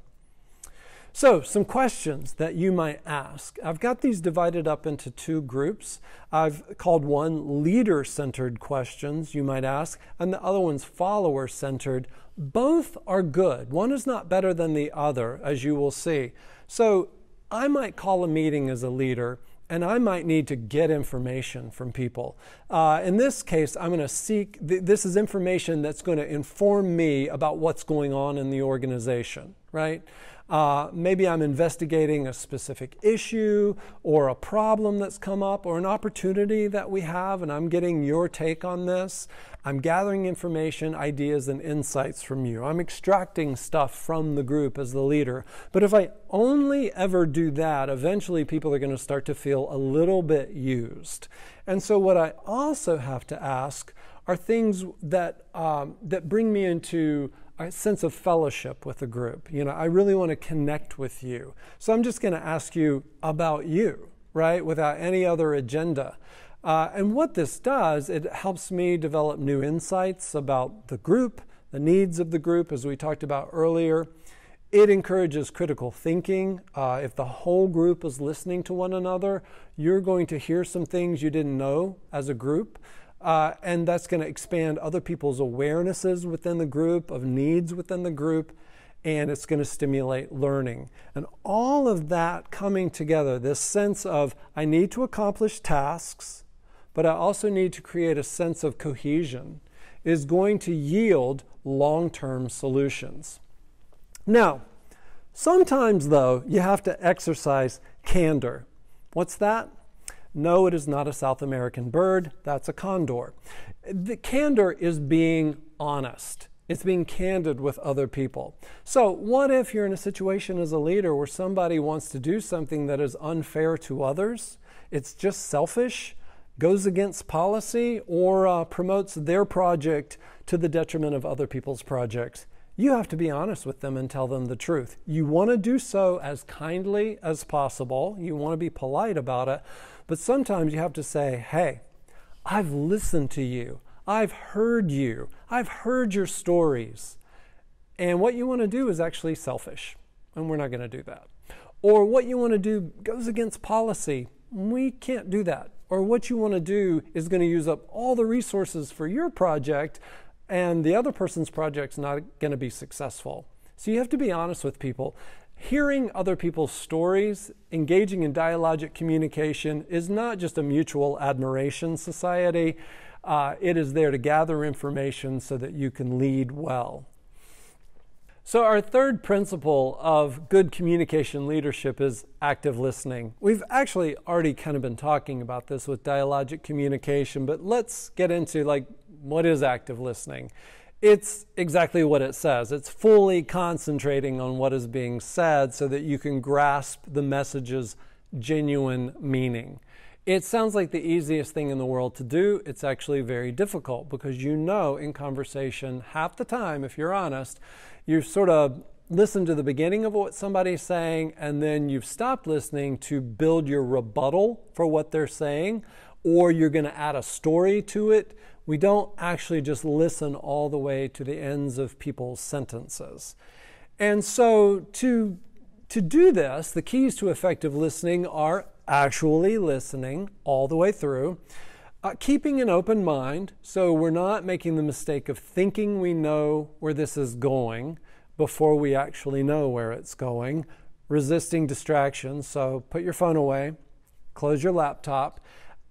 S6: So, some questions that you might ask. I've got these divided up into two groups. I've called one leader centered questions you might ask, and the other one's follower centered both are good. One is not better than the other, as you will see. So I might call a meeting as a leader and I might need to get information from people. Uh, in this case, I'm going to seek, th- this is information that's going to inform me about what's going on in the organization, right? Uh, maybe I'm investigating a specific issue or a problem that's come up or an opportunity that we have, and I'm getting your take on this. I'm gathering information, ideas, and insights from you. I'm extracting stuff from the group as the leader. But if I only ever do that, eventually people are going to start to feel a little bit used. And so, what I also have to ask are things that, um, that bring me into a sense of fellowship with the group. You know, I really want to connect with you. So I'm just going to ask you about you, right, without any other agenda. Uh, and what this does, it helps me develop new insights about the group, the needs of the group, as we talked about earlier. It encourages critical thinking. Uh, if the whole group is listening to one another, you're going to hear some things you didn't know as a group. Uh, and that's going to expand other people's awarenesses within the group, of needs within the group, and it's going to stimulate learning. And all of that coming together, this sense of I need to accomplish tasks, but I also need to create a sense of cohesion, is going to yield long term solutions. Now, sometimes though, you have to exercise candor. What's that? No, it is not a South American bird, that's a condor. The candor is being honest. It's being candid with other people. So, what if you're in a situation as a leader where somebody wants to do something that is unfair to others? It's just selfish, goes against policy, or uh, promotes their project to the detriment of other people's projects you have to be honest with them and tell them the truth. You want to do so as kindly as possible. You want to be polite about it. But sometimes you have to say, hey, I've listened to you. I've heard you. I've heard your stories. And what you want to do is actually selfish. And we're not going to do that. Or what you want to do goes against policy. We can't do that. Or what you want to do is going to use up all the resources for your project and the other person's project's not going to be successful. So you have to be honest with people. Hearing other people's stories, engaging in dialogic communication is not just a mutual admiration society. Uh, it is there to gather information so that you can lead well. So, our third principle of good communication leadership is active listening. We've actually already kind of been talking about this with dialogic communication, but let's get into like what is active listening? It's exactly what it says. It's fully concentrating on what is being said so that you can grasp the message's genuine meaning. It sounds like the easiest thing in the world to do. It's actually very difficult because you know in conversation, half the time, if you're honest, you sort of listen to the beginning of what somebody's saying and then you've stopped listening to build your rebuttal for what they're saying, or you're going to add a story to it we don't actually just listen all the way to the ends of people's sentences. And so to, to do this, the keys to effective listening are actually listening all the way through, uh, keeping an open mind so we're not making the mistake of thinking we know where this is going before we actually know where it's going, resisting distractions. So put your phone away, close your laptop,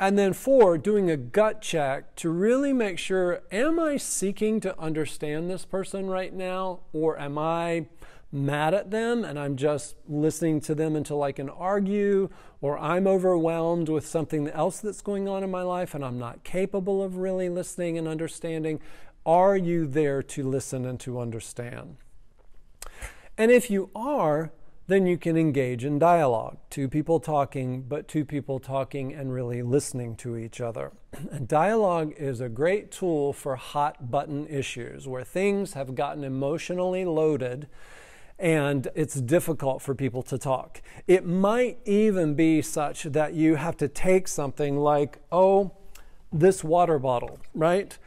S6: and then four, doing a gut check to really make sure am I seeking to understand this person right now, or am I mad at them and I'm just listening to them until I can argue, or I'm overwhelmed with something else that's going on in my life and I'm not capable of really listening and understanding? Are you there to listen and to understand? And if you are, then you can engage in dialogue. Two people talking, but two people talking and really listening to each other. [clears throat] And dialogue is a great tool for hot button issues where things have gotten emotionally loaded and it's difficult for people to talk. It might even be such that you have to take something like, oh, this water bottle, right?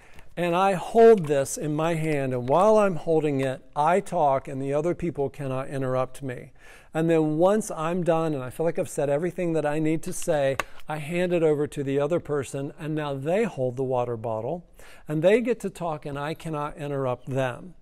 S6: And I hold this in my hand, and while I'm holding it, I talk, and the other people cannot interrupt me. And then once I'm done and I feel like I've said everything that I need to say, I hand it over to the other person, and now they hold the water bottle, and they get to talk, and I cannot interrupt them.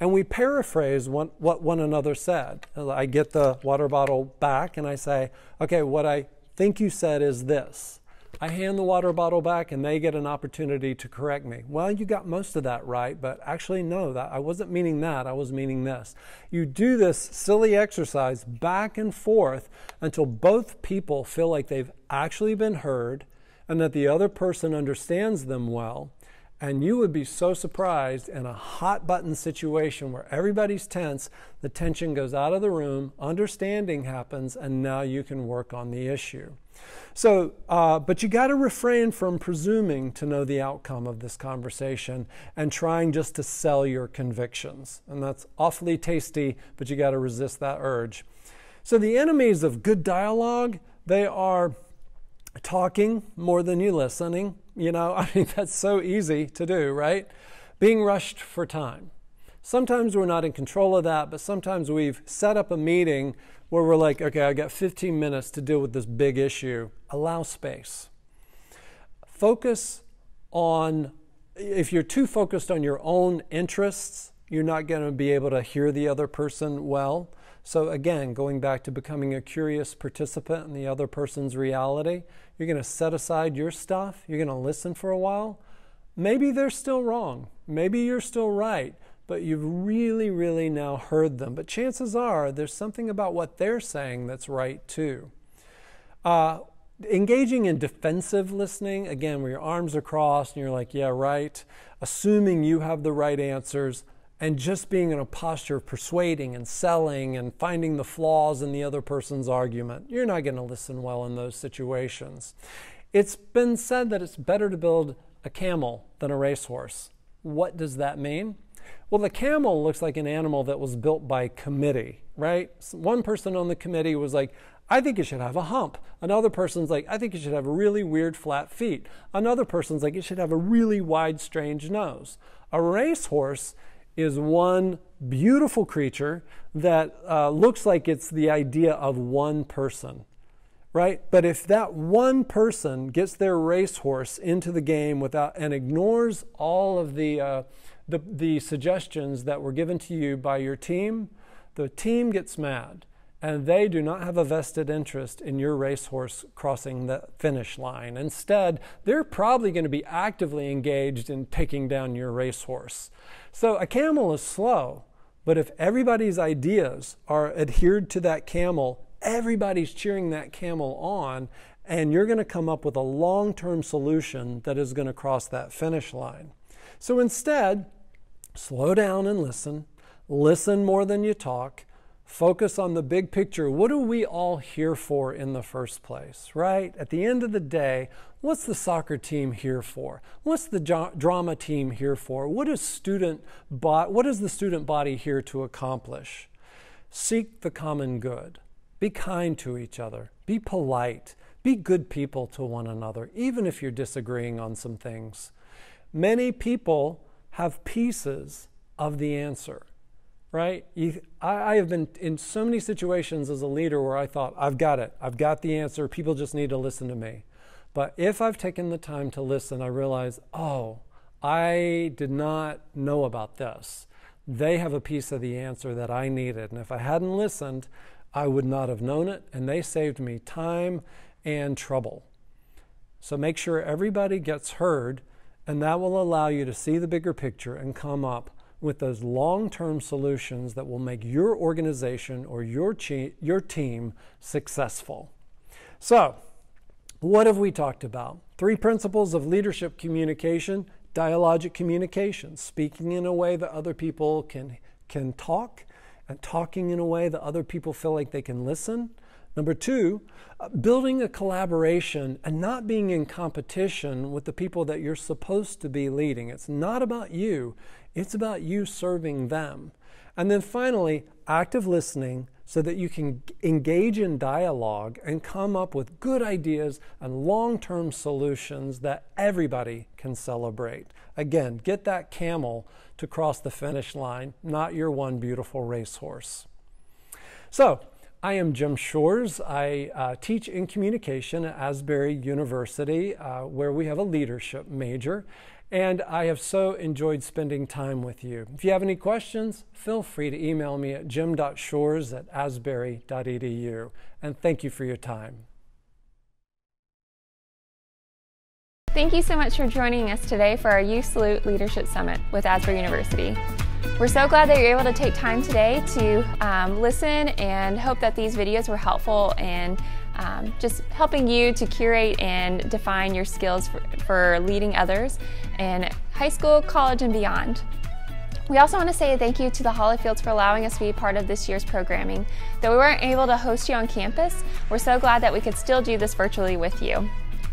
S6: and we paraphrase what, what one another said. I get the water bottle back and I say, okay, what I think you said is this. I hand the water bottle back and they get an opportunity to correct me. Well, you got most of that right, but actually, no, that, I wasn't meaning that. I was meaning this. You do this silly exercise back and forth until both people feel like they've actually been heard and that the other person understands them well and you would be so surprised in a hot button situation where everybody's tense, the tension goes out of the room, understanding happens, and now you can work on the issue. So, uh, but you got to refrain from presuming to know the outcome of this conversation and trying just to sell your convictions. And that's awfully tasty, but you got to resist that urge. So, the enemies of good dialogue, they are talking more than you listening. You know, [laughs] I mean, that's so easy to do, right? Being rushed for time. Sometimes we're not in control of that, but sometimes we've set up a meeting where we're like, okay, I got 15 minutes to deal with this big issue. Allow space. Focus on, if you're too focused on your own interests, you're not going to be able to hear the other person well. So, again, going back to becoming a curious participant in the other person's reality, you're going to set aside your stuff, you're going to listen for a while. Maybe they're still wrong, maybe you're still right, but you've really, really now heard them. But chances are there's something about what they're saying that's right too. Uh, engaging in defensive listening, again, where your arms are crossed and you're like, yeah, right, assuming you have the right answers and just being in a posture of persuading and selling and finding the flaws in the other person's argument, you're not going to listen well in those situations. It's been said that it's better to build a camel than a racehorse. What does that mean? Well, the camel looks like an animal that was built by committee, right? One person on the committee was like, I think it should have a hump. Another person's like, I think it should have really weird flat feet. Another person's like, it should have a really wide, strange nose. A racehorse is one beautiful creature that uh, looks like it's the idea of one person, right? But if that one person gets their racehorse into the game without and ignores all of the, uh, the, the suggestions that were given to you by your team, the team gets mad and they do not have a vested interest in your racehorse crossing the finish line. Instead, they're probably going to be actively engaged in taking down your racehorse. So a camel is slow, but if everybody's ideas are adhered to that camel, everybody's cheering that camel on, and you're going to come up with a long term solution that is going to cross that finish line. So instead, slow down and listen. Listen more than you talk focus on the big picture. What are we all here for in the first place, right? At the end of the day, what's the soccer team here for? What's the drama team here for? What is student what is the student body here to accomplish? Seek the common good. Be kind to each other. Be polite. Be good people to one another, even if you're disagreeing on some things. Many people have pieces of the answer right? You, I, I, have been in so many situations as a leader where I thought, I've got it, I've got the answer, people just need to listen to me. But if I've taken the time to listen, I realize, oh, I did not know about this. They have a piece of the answer that I needed. And if I hadn't listened, I would not have known it. And they saved me time and trouble. So make sure everybody gets heard, and that will allow you to see the bigger picture and come up with those long term solutions that will make your organization or your, chi- your team successful. So, what have we talked about? Three principles of leadership communication dialogic communication, speaking in a way that other people can, can talk, and talking in a way that other people feel like they can listen. Number two, uh, building a collaboration and not being in competition with the people that you're supposed to be leading. It's not about you, it's about you serving them. And then finally, active listening so that you can engage in dialogue and come up with good ideas and long term solutions that everybody can celebrate. Again, get that camel to cross the finish line, not your one beautiful racehorse. So, I am Jim Shores. I uh, teach in communication at Asbury University, uh, where we have a leadership major, and I have so enjoyed spending time with you. If you have any questions, feel free to email me at jim.shores at asbury.edu. And thank you for your time.
S1: Thank you so much for joining us today for our Youth Salute Leadership Summit with Asbury University. We're so glad that you're able to take time today to um, listen and hope that these videos were helpful in um, just helping you to curate and define your skills for, for leading others in high school, college, and beyond. We also want to say thank you to the Holifields for allowing us to be part of this year's programming. Though we weren't able to host you on campus, we're so glad that we could still do this virtually with you.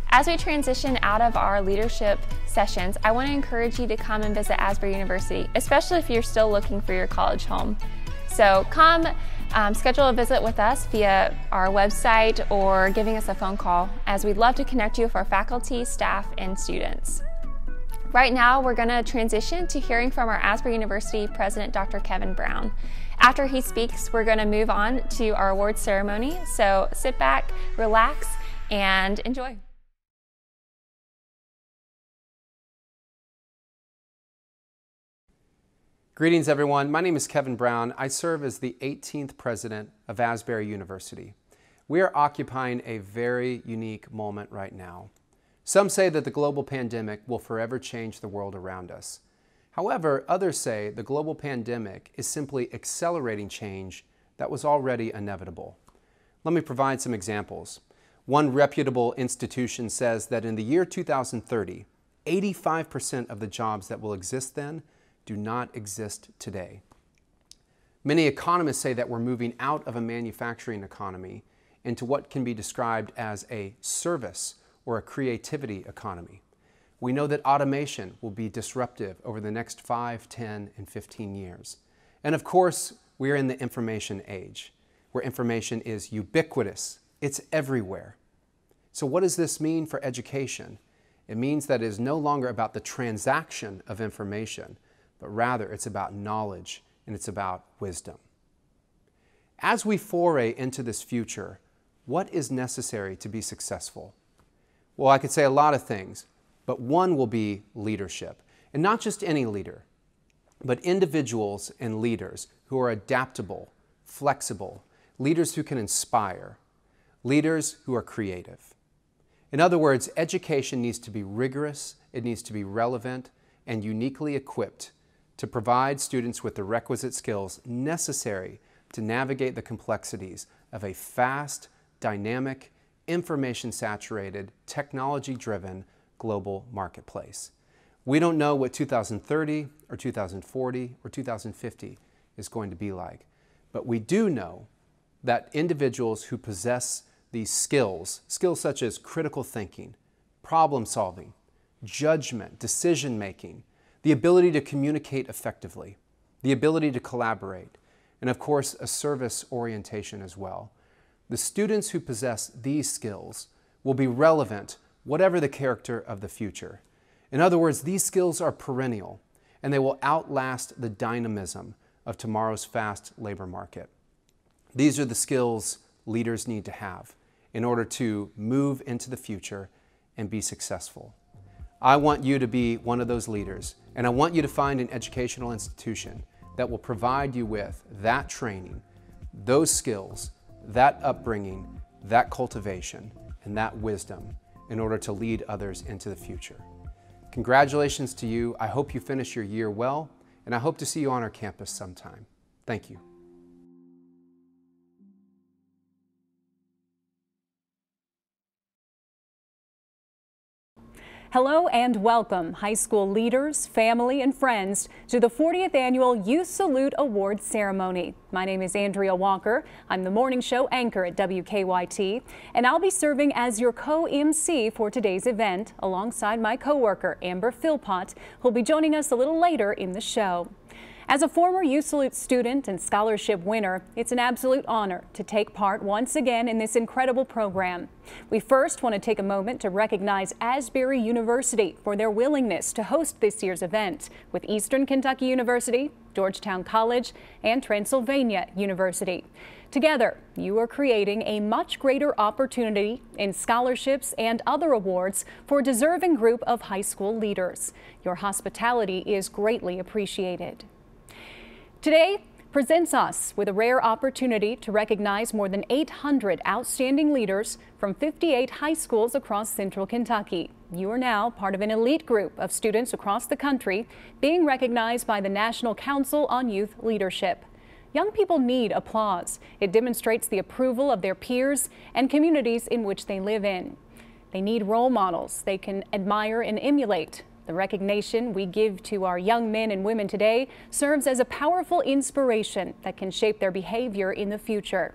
S1: As we transition out of our leadership sessions, I want to encourage you to come and visit Asbury University, especially if you're still looking for your college home. So come um, schedule a visit with us via our website or giving us a phone call, as we'd love to connect you with our faculty, staff, and students. Right now, we're going to transition to hearing from our Asbury University President, Dr. Kevin Brown. After he speaks, we're going to move on to our award ceremony. So sit back, relax, and enjoy.
S7: Greetings, everyone. My name is Kevin Brown. I serve as the 18th president of Asbury University. We are occupying a very unique moment right now. Some say that the global pandemic will forever change the world around us. However, others say the global pandemic is simply accelerating change that was already inevitable. Let me provide some examples. One reputable institution says that in the year 2030, 85% of the jobs that will exist then do not exist today. Many economists say that we're moving out of a manufacturing economy into what can be described as a service or a creativity economy. We know that automation will be disruptive over the next 5, 10, and 15 years. And of course, we are in the information age, where information is ubiquitous, it's everywhere. So, what does this mean for education? It means that it is no longer about the transaction of information, but rather it's about knowledge and it's about wisdom. As we foray into this future, what is necessary to be successful? Well, I could say a lot of things, but one will be leadership. And not just any leader, but individuals and leaders who are adaptable, flexible, leaders who can inspire, leaders who are creative. In other words, education needs to be rigorous, it needs to be relevant, and uniquely equipped to provide students with the requisite skills necessary to navigate the complexities of a fast, dynamic, information saturated, technology driven global marketplace. We don't know what 2030 or 2040 or 2050 is going to be like, but we do know that individuals who possess these skills, skills such as critical thinking, problem solving, judgment, decision making, the ability to communicate effectively, the ability to collaborate, and of course, a service orientation as well. The students who possess these skills will be relevant whatever the character of the future. In other words, these skills are perennial and they will outlast the dynamism of tomorrow's fast labor market. These are the skills leaders need to have in order to move into the future and be successful. I want you to be one of those leaders, and I want you to find an educational institution that will provide you with that training, those skills, that upbringing, that cultivation, and that wisdom in order to lead others into the future. Congratulations to you. I hope you finish your year well, and I hope to see you on our campus sometime. Thank you.
S8: Hello and welcome, high school leaders, family, and friends, to the 40th Annual Youth Salute Awards Ceremony. My name is Andrea Walker. I'm the morning show anchor at WKYT, and I'll be serving as your co-MC for today's event, alongside my co-worker, Amber Philpott, who'll be joining us a little later in the show. As a former Youth Salute student and scholarship winner, it's an absolute honor to take part once again in this incredible program. We first want to take a moment to recognize Asbury University for their willingness to host this year's event, with Eastern Kentucky University, Georgetown College, and Transylvania University. Together, you are creating a much greater opportunity in scholarships and other awards for a deserving group of high school leaders. Your hospitality is greatly appreciated. Today, presents us with a rare opportunity to recognize more than 800 outstanding leaders from 58 high schools across central Kentucky. You are now part of an elite group of students across the country being recognized by the National Council on Youth Leadership. Young people need applause. It demonstrates the approval of their peers and communities in which they live in. They need role models they can admire and emulate. The recognition we give to our young men and women today serves as a powerful inspiration that can shape their behavior in the future.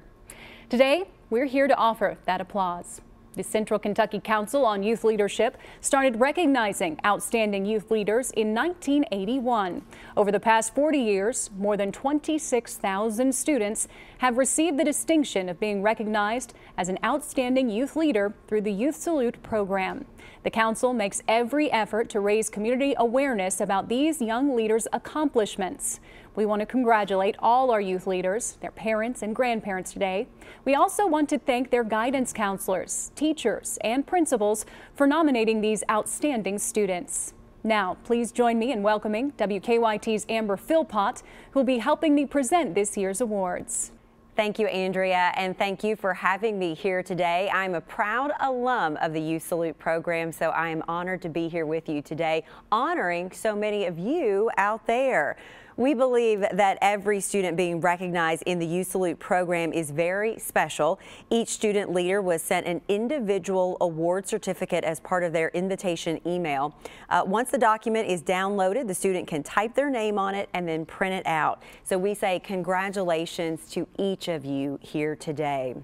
S8: Today, we're here to offer that applause. The Central Kentucky Council on Youth Leadership started recognizing outstanding youth leaders in 1981. Over the past 40 years, more than 26,000 students have received the distinction of being recognized as an outstanding youth leader through the Youth Salute program. The council makes every effort to raise community awareness about these young leaders' accomplishments. We want to congratulate all our youth leaders, their parents and grandparents today. We also want to thank their guidance counselors, teachers, and principals for nominating these outstanding students. Now, please join me in welcoming WKYT's Amber Philpott, who will be helping me present this year's awards.
S9: Thank you, Andrea, and thank you for having me here today. I'm a proud alum of the Youth Salute program, so I am honored to be here with you today, honoring so many of you out there. We believe that every student being recognized in the Youth Salute program is very special. Each student leader was sent an individual award certificate as part of their invitation email. Uh, once the document is downloaded, the student can type their name on it and then print it out. So we say congratulations to each of you here today.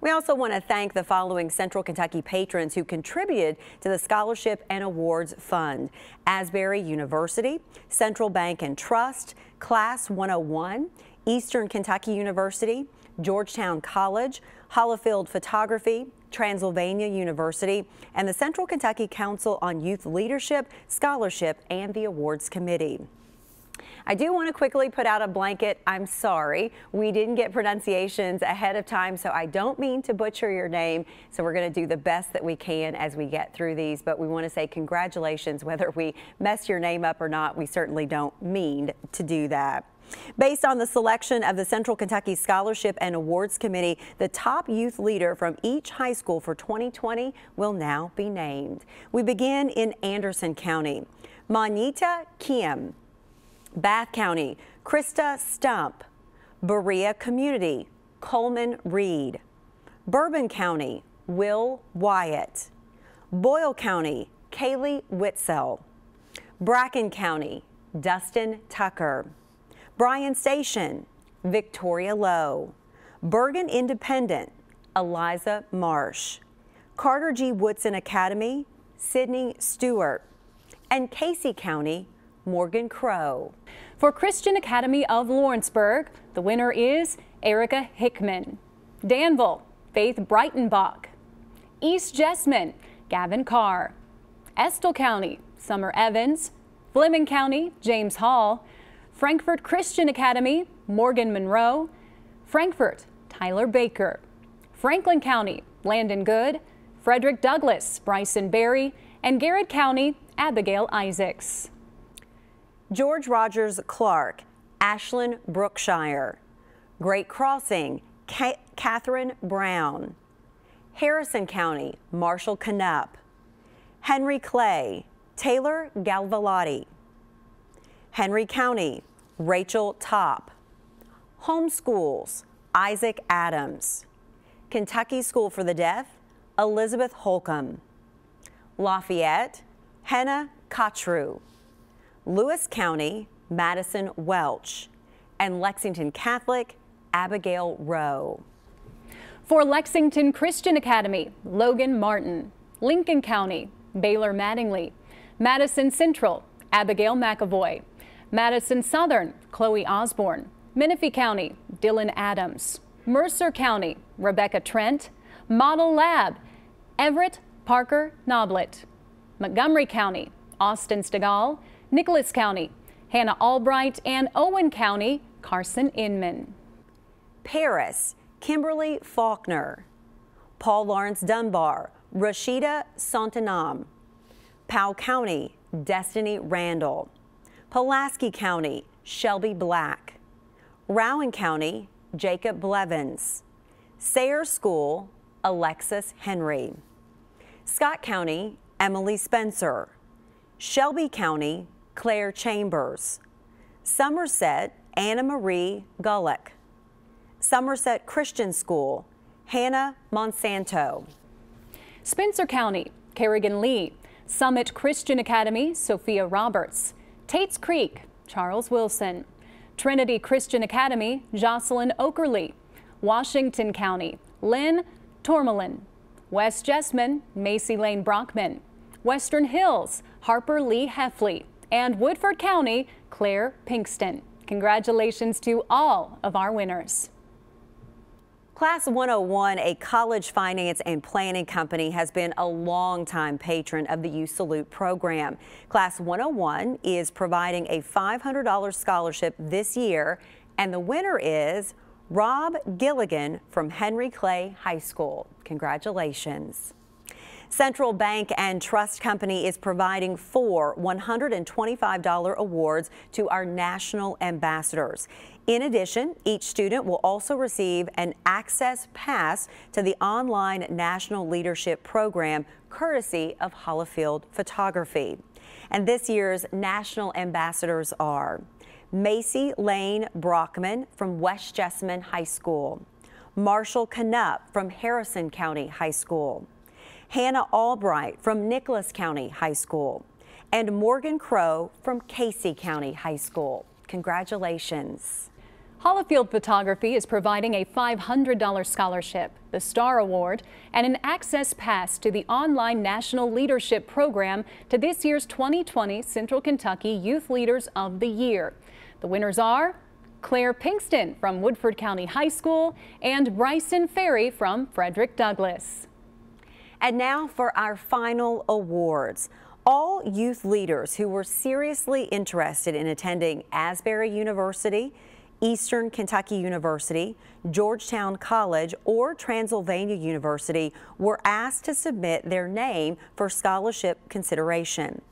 S9: We also want to thank the following Central Kentucky patrons who contributed to the Scholarship and Awards Fund. Asbury University, Central Bank and Trust, Class 101, Eastern Kentucky University, Georgetown College, Holifield Photography, Transylvania University, and the Central Kentucky Council on Youth Leadership, Scholarship, and the Awards Committee. I do want to quickly put out a blanket. I'm sorry. We didn't get pronunciations ahead of time, so I don't mean to butcher your name. So we're going to do the best that we can as we get through these. But we want to say congratulations, whether we mess your name up or not. We certainly don't mean to do that. Based on the selection of the Central Kentucky Scholarship and Awards Committee, the top youth leader from each high school for 2020 will now be named. We begin in Anderson County. Manita Kim Bath County, Krista Stump, Berea Community, Coleman Reed, Bourbon County, Will Wyatt, Boyle County, Kaylee Witzel, Bracken County, Dustin Tucker, Bryan Station, Victoria Lowe, Burgin Independent, Eliza Marsh, Carter G. Woodson Academy, Sydney Stewart, and Casey County, Morgan Crow.
S8: For Christian Academy of Lawrenceburg, the winner is Erica Hickman. Danville, Faith Breitenbach. East Jessamine, Gavin Carr. Estill County, Summer Evans. Fleming County, James Hall. Frankfort Christian Academy, Morgan Monroe. Frankfort, Tyler Baker. Franklin County, Landon Good. Frederick Douglass, Bryson Berry. And Garrard County, Abigail Isaacs.
S9: George Rogers Clark, Ashland Brookshire, Great Crossing, Catherine Brown, Harrison County, Marshall Canup, Henry Clay, Taylor Galvalotti, Henry County, Rachel Top, Homeschools, Isaac Adams, Kentucky School for the Deaf, Elizabeth Holcomb, Lafayette, Hannah Kotru. Lewis County, Madison Welch, and Lexington Catholic, Abigail Rowe.
S8: For Lexington Christian Academy, Logan Martin. Lincoln County, Baylor Mattingly. Madison Central, Abigail McAvoy. Madison Southern, Chloe Osborne. Menifee County, Dylan Adams. Mercer County, Rebecca Trent. Model Lab, Everett Parker Noblet. Montgomery County, Austin Stegall. Nicholas County, Hannah Albright, and Owen County, Carson Inman.
S9: Paris, Kimberly Faulkner. Paul Lawrence Dunbar, Rashida Santanam. Powell County, Destiny Randall. Pulaski County, Shelby Black. Rowan County, Jacob Blevins. Sayre School, Alexis Henry. Scott County, Emily Spencer. Shelby County, Claire Chambers. Somerset, Anna Marie Gullick. Somerset Christian School, Hannah Monsanto.
S8: Spencer County, Kerrigan Lee. Summit Christian Academy, Sophia Roberts. Tates Creek, Charles Wilson. Trinity Christian Academy, Jocelyn Okerly. Washington County, Lynn Tormelin. West Jessamine, Macy Lane Brockman. Western Hills, Harper Lee Heffley. And Woodford County, Claire Pinkston. Congratulations to all of our winners.
S9: Class 101, a college finance and planning company, has been a longtime patron of the Youth Salute program. Class 101 is providing a $500 scholarship this year, and the winner is Rob Gilligan from Henry Clay High School. Congratulations. Central Bank and Trust Company is providing four $125 awards to our national ambassadors. In addition, each student will also receive an access pass to the online National Leadership Program courtesy of Holifield Photography. And this year's national ambassadors are Macy Lane Brockman from West Jessamine High School, Marshall Canup from Harrison County High School, Hannah Albright from Nicholas County High School, and Morgan Crow from Casey County High School. Congratulations.
S8: Holifield Photography is providing a $500 scholarship, the STAR Award, and an access pass to the online National Leadership Program to this year's 2020 Central Kentucky Youth Leaders of the Year. The winners are Claire Pinkston from Woodford County High School and Bryson Ferry from Frederick Douglass.
S9: And now for our final awards. All youth leaders who were seriously interested in attending Asbury University, Eastern Kentucky University, Georgetown College, or Transylvania University were asked to submit their name for scholarship consideration,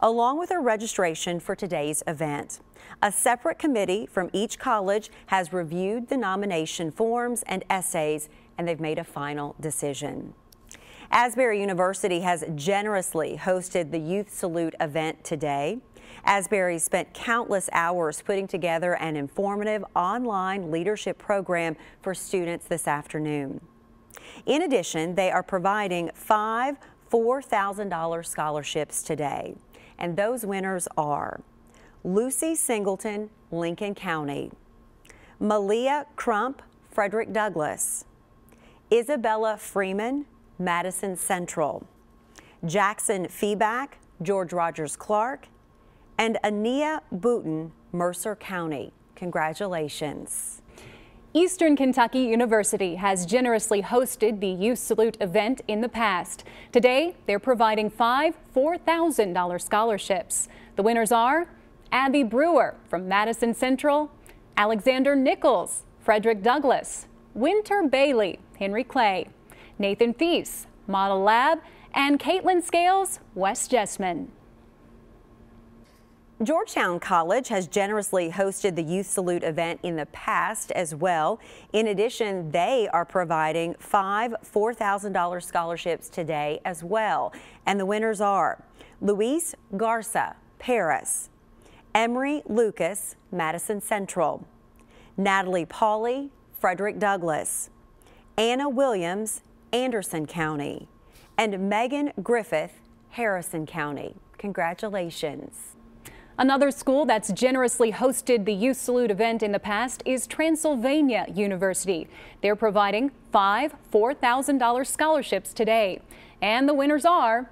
S9: along with their registration for today's event. A separate committee from each college has reviewed the nomination forms and essays, and they've made a final decision. Asbury University has generously hosted the Youth Salute event today. Asbury spent countless hours putting together an informative online leadership program for students this afternoon. In addition, they are providing five $4,000 scholarships today. And those winners are Lucy Singleton, Lincoln County, Malia Crump, Frederick Douglass, Isabella Freeman, Madison Central, Jackson Feeback, George Rogers Clark, and Ania Booten, Mercer County. Congratulations.
S8: Eastern Kentucky University has generously hosted the Youth Salute event in the past. Today, they're providing five $4,000 scholarships. The winners are Abby Brewer from Madison Central, Alexander Nichols, Frederick Douglass, Winter Bailey, Henry Clay, Nathan Thies, Model Lab, and Caitlin Scales, West Jessamine.
S9: Georgetown College has generously hosted the Youth Salute event in the past as well. In addition, they are providing five $4,000 scholarships today as well. And the winners are Luis Garza, Paris, Emery Lucas, Madison Central, Natalie Pauley, Frederick Douglass, Anna Williams, Anderson County, and Megan Griffith, Harrison County. Congratulations.
S8: Another school that's generously hosted the Youth Salute event in the past is Transylvania University. They're providing five $4,000 scholarships today. And the winners are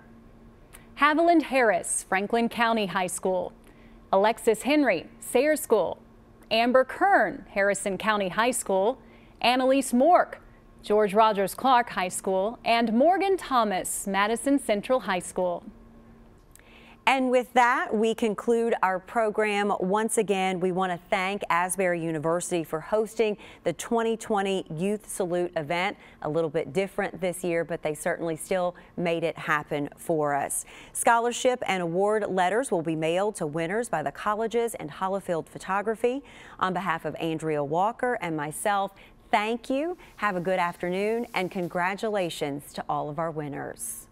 S8: Haviland Harris, Franklin County High School, Alexis Henry, Sayre School, Amber Kern, Harrison County High School, Annalise Mork, George Rogers Clark High School, and Morgan Thomas, Madison Central High School.
S9: And with that, we conclude our program. Once again, we want to thank Asbury University for hosting the 2020 Youth Salute event. A little bit different this year, but they certainly still made it happen for us. Scholarship and award letters will be mailed to winners by the colleges and Holifield Photography. On behalf of Andrea Walker and myself, thank you, have a good afternoon, and congratulations to all of our winners.